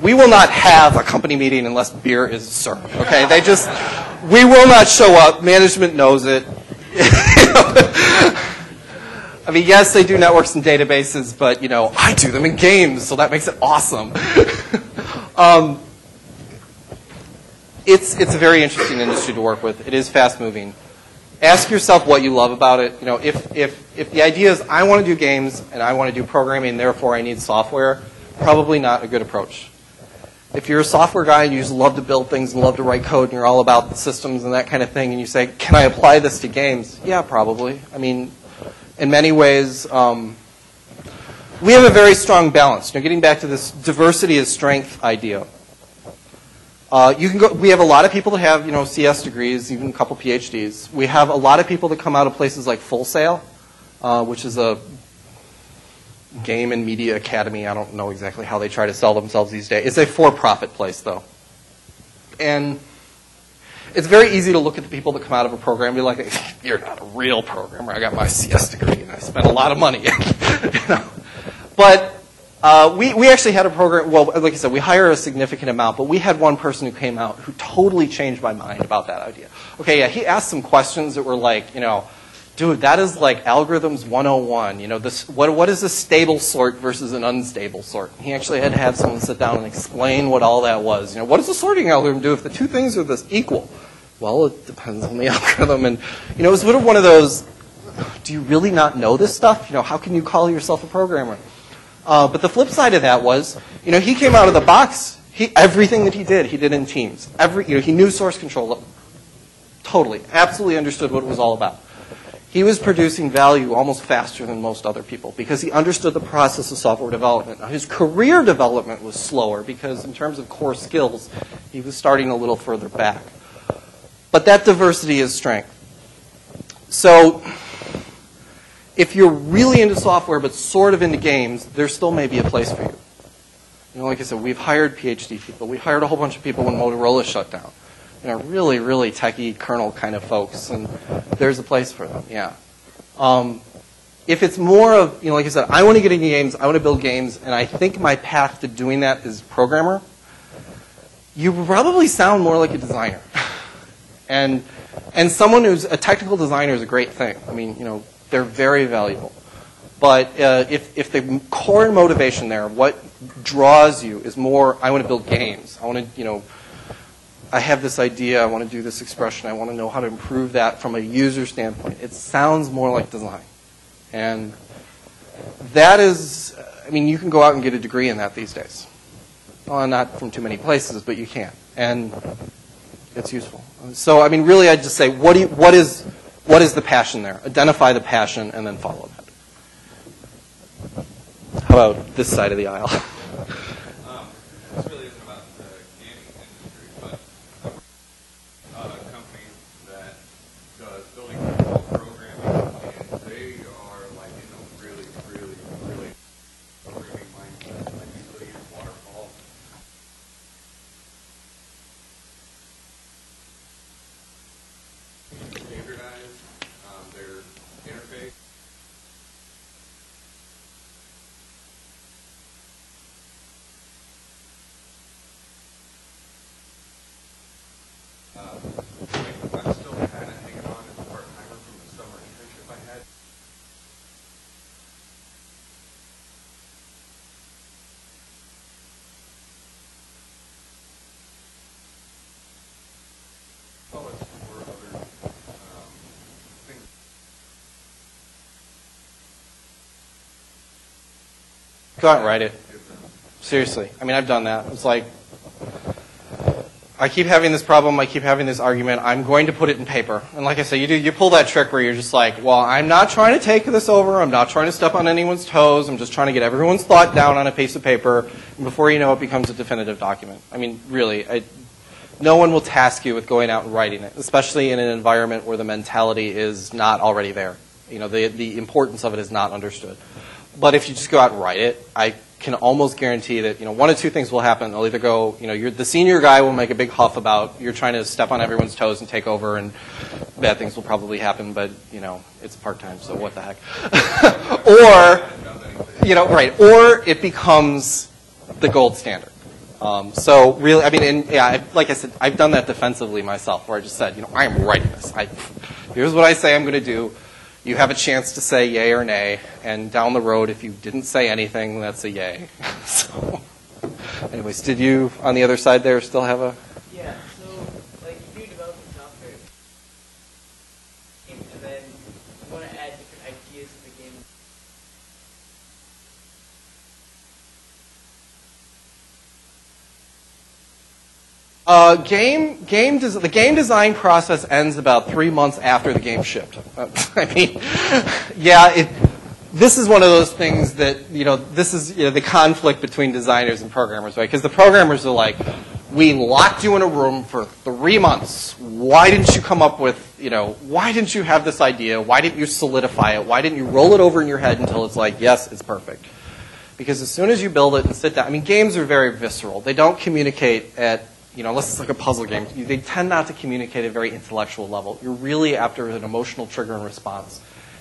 We will not have a company meeting unless beer is served. Okay, they just we will not show up. Management knows it. I mean, yes, they do networks and databases, but you know, I do them in games, so that makes it awesome. um, it's, it's a very interesting industry to work with. It is fast moving. Ask yourself what you love about it. You know, if, if, if the idea is I want to do games and I want to do programming, therefore I need software, probably not a good approach. If you're a software guy and you just love to build things and love to write code and you're all about the systems and that kind of thing, and you say, can I apply this to games? Yeah, probably. I mean, in many ways, um, we have a very strong balance. Now, getting back to this diversity is strength idea. Uh, you can go, we have a lot of people that have, you know, CS degrees, even a couple PhDs. We have a lot of people that come out of places like Full Sail, uh, which is a game and media academy. I don't know exactly how they try to sell themselves these days. It's a for-profit place, though. And it's very easy to look at the people that come out of a program and be like, you're not a real programmer. I got my CS degree and I spent a lot of money. you know? But uh, we, we actually had a program, well, like I said, we hire a significant amount, but we had one person who came out who totally changed my mind about that idea. Okay, yeah, he asked some questions that were like, you know, dude, that is like algorithms 101. You know, this, what, what is a stable sort versus an unstable sort? He actually had to have someone sit down and explain what all that was. You know, what does a sorting algorithm do if the two things are this equal? Well, it depends on the algorithm. And, you know, it was sort of one of those, do you really not know this stuff? You know, how can you call yourself a programmer? Uh, but the flip side of that was, you know, he came out of the box. He, everything that he did, he did in teams. Every, you know, he knew source control totally, absolutely understood what it was all about. He was producing value almost faster than most other people because he understood the process of software development. Now, his career development was slower because, in terms of core skills, he was starting a little further back. But that diversity is strength. So, if you're really into software but sort of into games, there still may be a place for you. You know, like I said, we've hired PhD people. We hired a whole bunch of people when Motorola shut down. You know, really, really techie kernel kind of folks, and there's a place for them. Yeah. Um, if it's more of, you know, like I said, I want to get into games, I want to build games, and I think my path to doing that is programmer, you probably sound more like a designer. and and someone who's a technical designer is a great thing. I mean, you know, they're very valuable. But uh, if, if the core motivation there, what draws you is more, I want to build games. I want to, you know, I have this idea, I want to do this expression, I want to know how to improve that from a user standpoint. It sounds more like design. And that is, I mean, you can go out and get a degree in that these days. Well, not from too many places, but you can. And it's useful. So, I mean, really, I'd just say, what, do you, what is what is the passion there? Identify the passion and then follow that. How about this side of the aisle? Go out and write it. Seriously. I mean, I've done that. It's like, I keep having this problem, I keep having this argument, I'm going to put it in paper. And like I said, you do, you pull that trick where you're just like, well, I'm not trying to take this over, I'm not trying to step on anyone's toes, I'm just trying to get everyone's thought down on a piece of paper, and before you know it, becomes a definitive document. I mean, really, I, no one will task you with going out and writing it, especially in an environment where the mentality is not already there. You know, the, the importance of it is not understood. But if you just go out and write it, I can almost guarantee that you know one of two things will happen. They'll either go, you know, you're, the senior guy will make a big huff about you're trying to step on everyone's toes and take over, and bad things will probably happen. But you know, it's part time, so what the heck? or, you know, right? Or it becomes the gold standard. Um, so really, I mean, and yeah, I, like I said, I've done that defensively myself, where I just said, you know, I am writing this. I, here's what I say I'm going to do. You have a chance to say yay or nay, and down the road, if you didn't say anything, that's a yay. so, anyways, did you on the other side there still have a? Yeah, so like if you're developing software, and then you want to add different ideas to the game. Uh, game game the game design process ends about three months after the game shipped. Uh, I mean, yeah, it, this is one of those things that you know. This is you know, the conflict between designers and programmers, right? Because the programmers are like, "We locked you in a room for three months. Why didn't you come up with you know? Why didn't you have this idea? Why didn't you solidify it? Why didn't you roll it over in your head until it's like, yes, it's perfect?" Because as soon as you build it and sit down, I mean, games are very visceral. They don't communicate at you know, unless it's like a puzzle game, they tend not to communicate at a very intellectual level. You're really after an emotional trigger and response.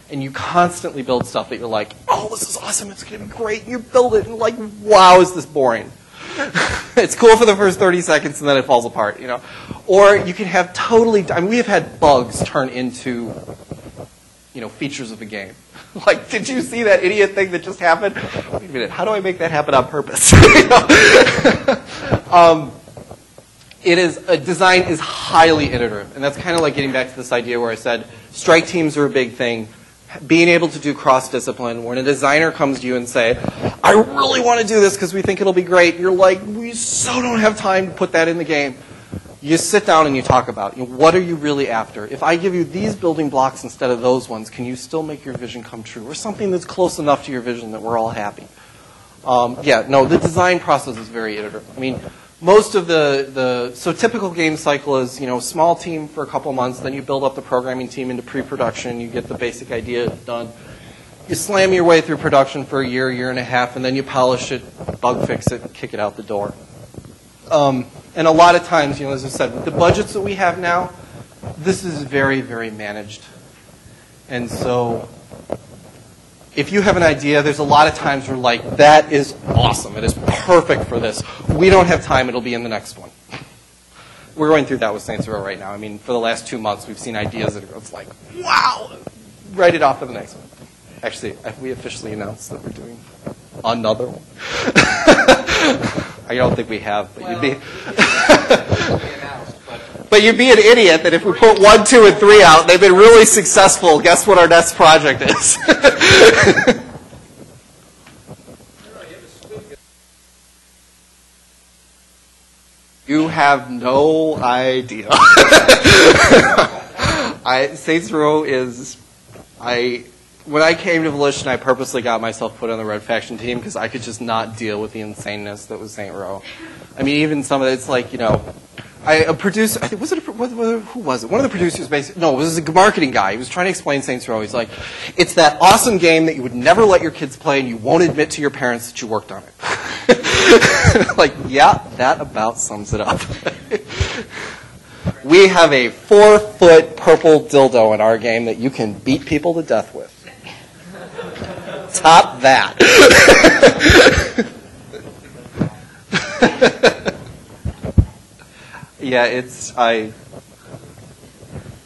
And you constantly build stuff that you're like, oh, this is awesome, it's going to be great. And you build it and like, wow, is this boring? it's cool for the first 30 seconds and then it falls apart, you know. Or you can have totally, I mean, we have had bugs turn into, you know, features of the game. like, did you see that idiot thing that just happened? Wait a minute, how do I make that happen on purpose? Um, it is a design is highly iterative, and that's kind of like getting back to this idea where I said strike teams are a big thing. Being able to do cross discipline, when a designer comes to you and say, "I really want to do this because we think it'll be great," you're like, "We so don't have time to put that in the game." You sit down and you talk about you know, what are you really after. If I give you these building blocks instead of those ones, can you still make your vision come true, or something that's close enough to your vision that we're all happy? Um, yeah, no, the design process is very iterative. I mean, most of the, the so typical game cycle is you know small team for a couple months, then you build up the programming team into pre-production, you get the basic idea done. You slam your way through production for a year, year and a half, and then you polish it, bug fix it, kick it out the door. Um, and a lot of times, you know, as I said, with the budgets that we have now, this is very, very managed. And so if you have an idea, there's a lot of times where like, that is awesome. It is perfect for this. We don't have time. It'll be in the next one. We're going through that with Saints Row right now. I mean, for the last two months, we've seen ideas that are it's like, wow, write it off for the next one. Actually, we officially announced that we're doing another one. I don't think we have, but you'd be. But you'd be an idiot that if we put one, two, and three out, they've been really successful. Guess what our next project is? you have no idea. I, Saints Row is, I, when I came to Volition, I purposely got myself put on the Red Faction team because I could just not deal with the insaneness that was Saints Row. I mean, even some of it, it's like, you know, I, a producer, I think, was it a, who was it? One of the producers, basically, no, it was a marketing guy. He was trying to explain Saints Row. He's like, it's that awesome game that you would never let your kids play and you won't admit to your parents that you worked on it. like, yeah, that about sums it up. we have a four foot purple dildo in our game that you can beat people to death with. Top that. yeah, it's I.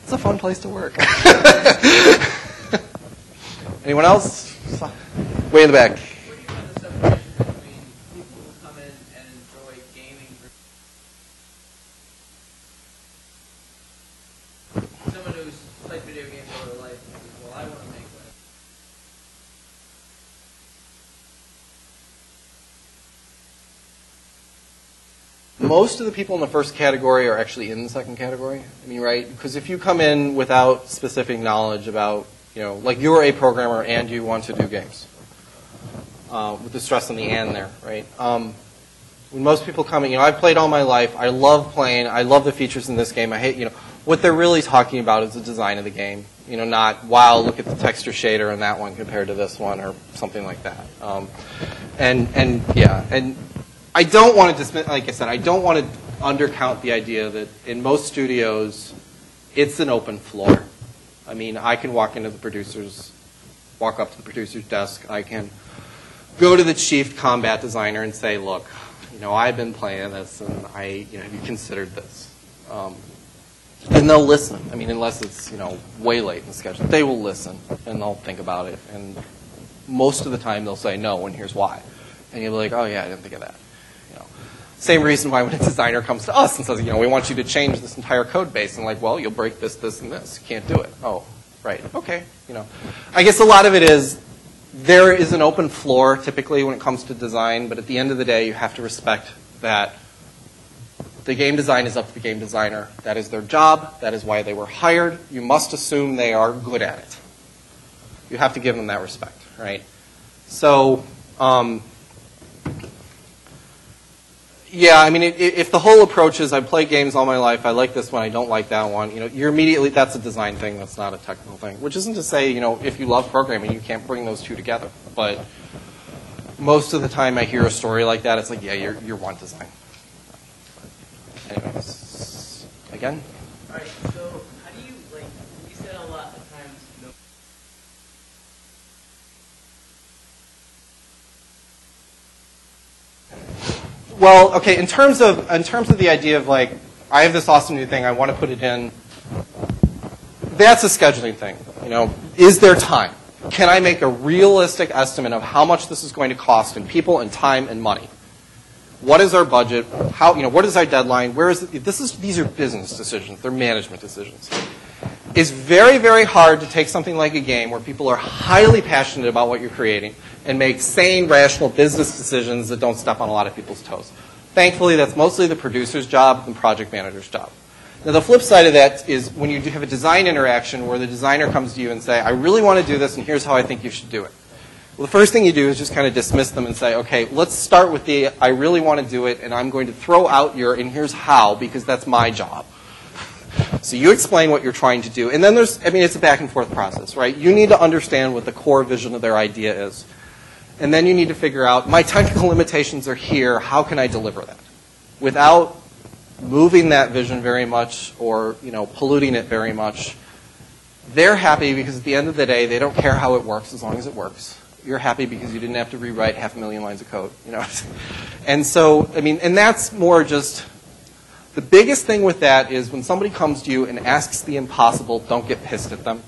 It's a fun place to work. Anyone else? Way in the back. What do you find the separation between people who come in and enjoy gaming versus someone who's played video games all their life and says, well, I want to make one. Most of the people in the first category are actually in the second category. I mean, right? Because if you come in without specific knowledge about, you know, like you're a programmer and you want to do games, uh, with the stress on the and there, right? Um, when most people come in, you know, I've played all my life. I love playing. I love the features in this game. I hate, you know, what they're really talking about is the design of the game. You know, not wow, look at the texture shader in that one compared to this one or something like that. Um, and and yeah, and I don't want to dismiss, like I said, I don't want to undercount the idea that in most studios, it's an open floor. I mean, I can walk into the producer's, walk up to the producer's desk. I can go to the chief combat designer and say, look, you know, I've been playing this, and I, you know, have you considered this? Um, and they'll listen. I mean, unless it's you know way late in the schedule, they will listen and they'll think about it. And most of the time, they'll say no, and here's why. And you'll be like, oh yeah, I didn't think of that. Same reason why when a designer comes to us and says, you know, we want you to change this entire code base, and like, well, you'll break this, this, and this. You can't do it. Oh, right, okay. You know, I guess a lot of it is there is an open floor typically when it comes to design, but at the end of the day, you have to respect that the game design is up to the game designer. That is their job. That is why they were hired. You must assume they are good at it. You have to give them that respect, right? So, um, yeah, I mean, i- i- if the whole approach is I play games all my life, I like this one, I don't like that one, you know, you're immediately, that's a design thing, that's not a technical thing. Which isn't to say, you know, if you love programming, you can't bring those two together. But most of the time I hear a story like that, it's like, yeah, you're, you're one design. Anyways, again? All right, so how do you, like, you said a lot of times, no. Well, okay. In terms of in terms of the idea of like, I have this awesome new thing, I want to put it in. That's a scheduling thing. You know, is there time? Can I make a realistic estimate of how much this is going to cost in people and time and money? What is our budget? How you know what is our deadline? Where is it? This is these are business decisions. They're management decisions. It's very very hard to take something like a game where people are highly passionate about what you're creating and make sane, rational business decisions that don't step on a lot of people's toes. Thankfully, that's mostly the producer's job and project manager's job. Now, the flip side of that is when you do have a design interaction where the designer comes to you and say, I really want to do this, and here's how I think you should do it. Well, the first thing you do is just kind of dismiss them and say, okay, let's start with the, I really want to do it, and I'm going to throw out your, and here's how, because that's my job. So you explain what you're trying to do, and then there's, I mean, it's a back and forth process, right? You need to understand what the core vision of their idea is. And then you need to figure out, my technical limitations are here, how can I deliver that? Without moving that vision very much or, you know, polluting it very much. They're happy because at the end of the day, they don't care how it works as long as it works. You're happy because you didn't have to rewrite half a million lines of code, you know. and so, I mean, and that's more just the biggest thing with that is when somebody comes to you and asks the impossible, don't get pissed at them.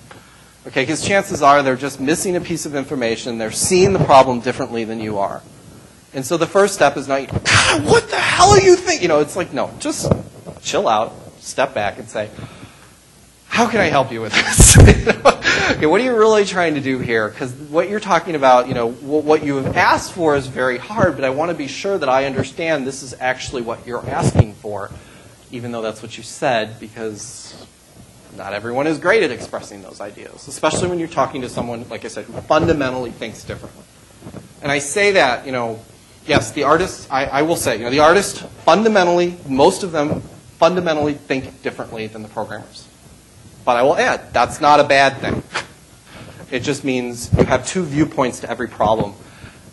Okay, because chances are they're just missing a piece of information. They're seeing the problem differently than you are. And so the first step is not, God, what the hell are you thinking? You know, it's like, no, just chill out, step back and say, how can I help you with this? okay, what are you really trying to do here? Because what you're talking about, you know, what what you have asked for is very hard, but I want to be sure that I understand this is actually what you're asking for, even though that's what you said, because not everyone is great at expressing those ideas, especially when you're talking to someone, like I said, who fundamentally thinks differently. And I say that, you know, yes, the artists, I, I will say, you know, the artists fundamentally, most of them fundamentally think differently than the programmers. But I will add, that's not a bad thing. It just means you have two viewpoints to every problem.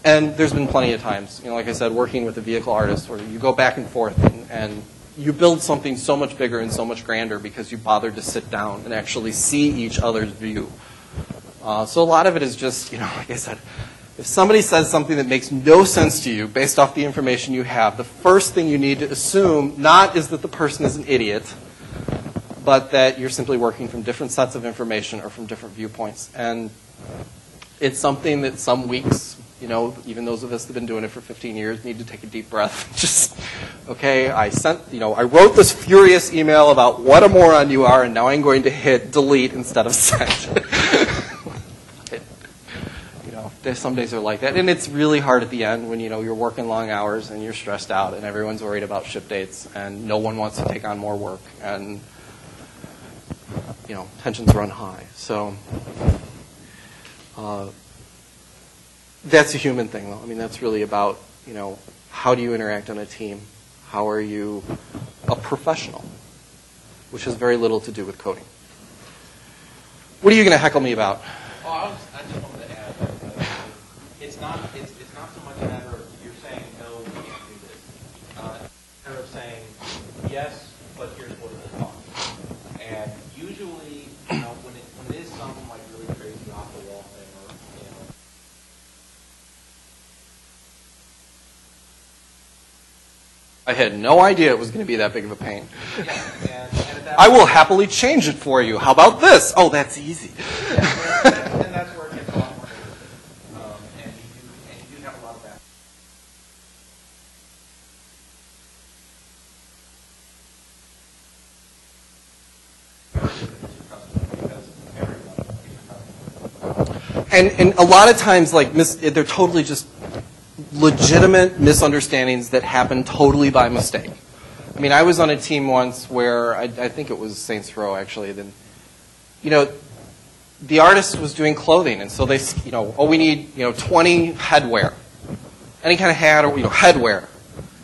And there's been plenty of times, you know, like I said, working with a vehicle artist where you go back and forth and, and you build something so much bigger and so much grander because you bothered to sit down and actually see each other's view. Uh, so a lot of it is just, you know, like I said, if somebody says something that makes no sense to you based off the information you have, the first thing you need to assume not is that the person is an idiot, but that you're simply working from different sets of information or from different viewpoints. And it's something that some weeks, you know, even those of us that have been doing it for 15 years need to take a deep breath. Just, okay, I sent, you know, I wrote this furious email about what a moron you are, and now I'm going to hit delete instead of send. You know, some days are like that, and it's really hard at the end when you know you're working long hours and you're stressed out, and everyone's worried about ship dates, and no one wants to take on more work, and you know, tensions run high. So. Uh, that's a human thing, though. I mean, that's really about, you know, how do you interact on a team? How are you a professional? Which has very little to do with coding. What are you going to heckle me about? Oh, I, was, I just wanted to add, uh, it's not, it's, it's not so much a matter of you're saying, no, we can't do this. Uh, It's a matter of saying, yes, but here's what it will cost. And usually, you know, when it, when it is some like really crazy off the wall thing or, you know, I had no idea it was going to be that big of a pain. yeah, I will happily change it for you. How about this? Oh, that's easy. And, and that's where it gets a lot more difficult. Um, and you do, and you do have a lot of that. Because everyone is a customer. And, and a lot of times, like, mis- they're totally just legitimate misunderstandings that happen totally by mistake. I mean, I was on a team once where I, I think it was Saints Row actually. Then, you know, the artist was doing clothing, and so they, you know, oh, we need, you know, 20 headwear, any kind of hat or you know, headwear,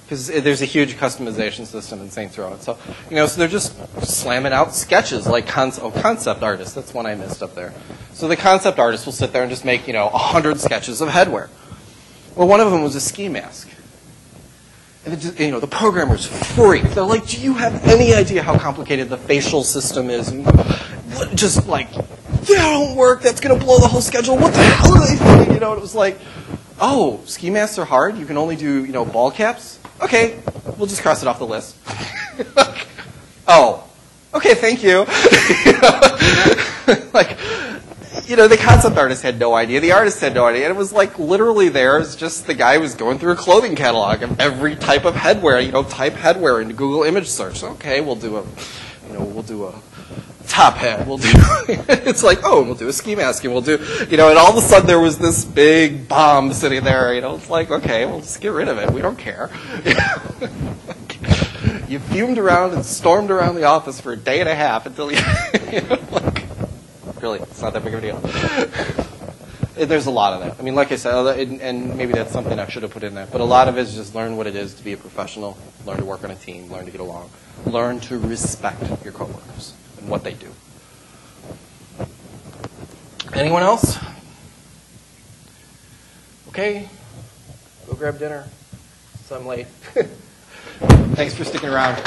because there's a huge customization system in Saints Row. And so, you know, so they're just slamming out sketches like con- oh, concept artists. That's one I missed up there. So the concept artist will sit there and just make, you know, 100 sketches of headwear. Well, one of them was a ski mask. And just, you know, the programmers freaked. They're like, "Do you have any idea how complicated the facial system is?" And just like, "That don't work. That's going to blow the whole schedule. What the hell are they thinking?" You know, it was like, "Oh, ski masks are hard. You can only do, you know, ball caps. Okay, we'll just cross it off the list." oh, okay, thank you. Like, you know, the concept artist had no idea. The artist had no idea. And it was like literally there is just the guy was going through a clothing catalog of every type of headwear. You know, type headwear into Google image search. Okay, we'll do a, you know, we'll do a top hat. We'll do. it's like oh, we'll do a ski mask, and we'll do. You know, and all of a sudden there was this big bomb sitting there. You know, it's like okay, we'll just get rid of it. We don't care. you fumed around and stormed around the office for a day and a half until you. you know, like, really, it's not that big of a deal. There's a lot of that. I mean, like I said, and, maybe that's something I should have put in there, but a lot of it is just learn what it is to be a professional, learn to work on a team, learn to get along, learn to respect your coworkers and what they do. Anyone else? Okay, go grab dinner. So I'm late. Thanks for sticking around.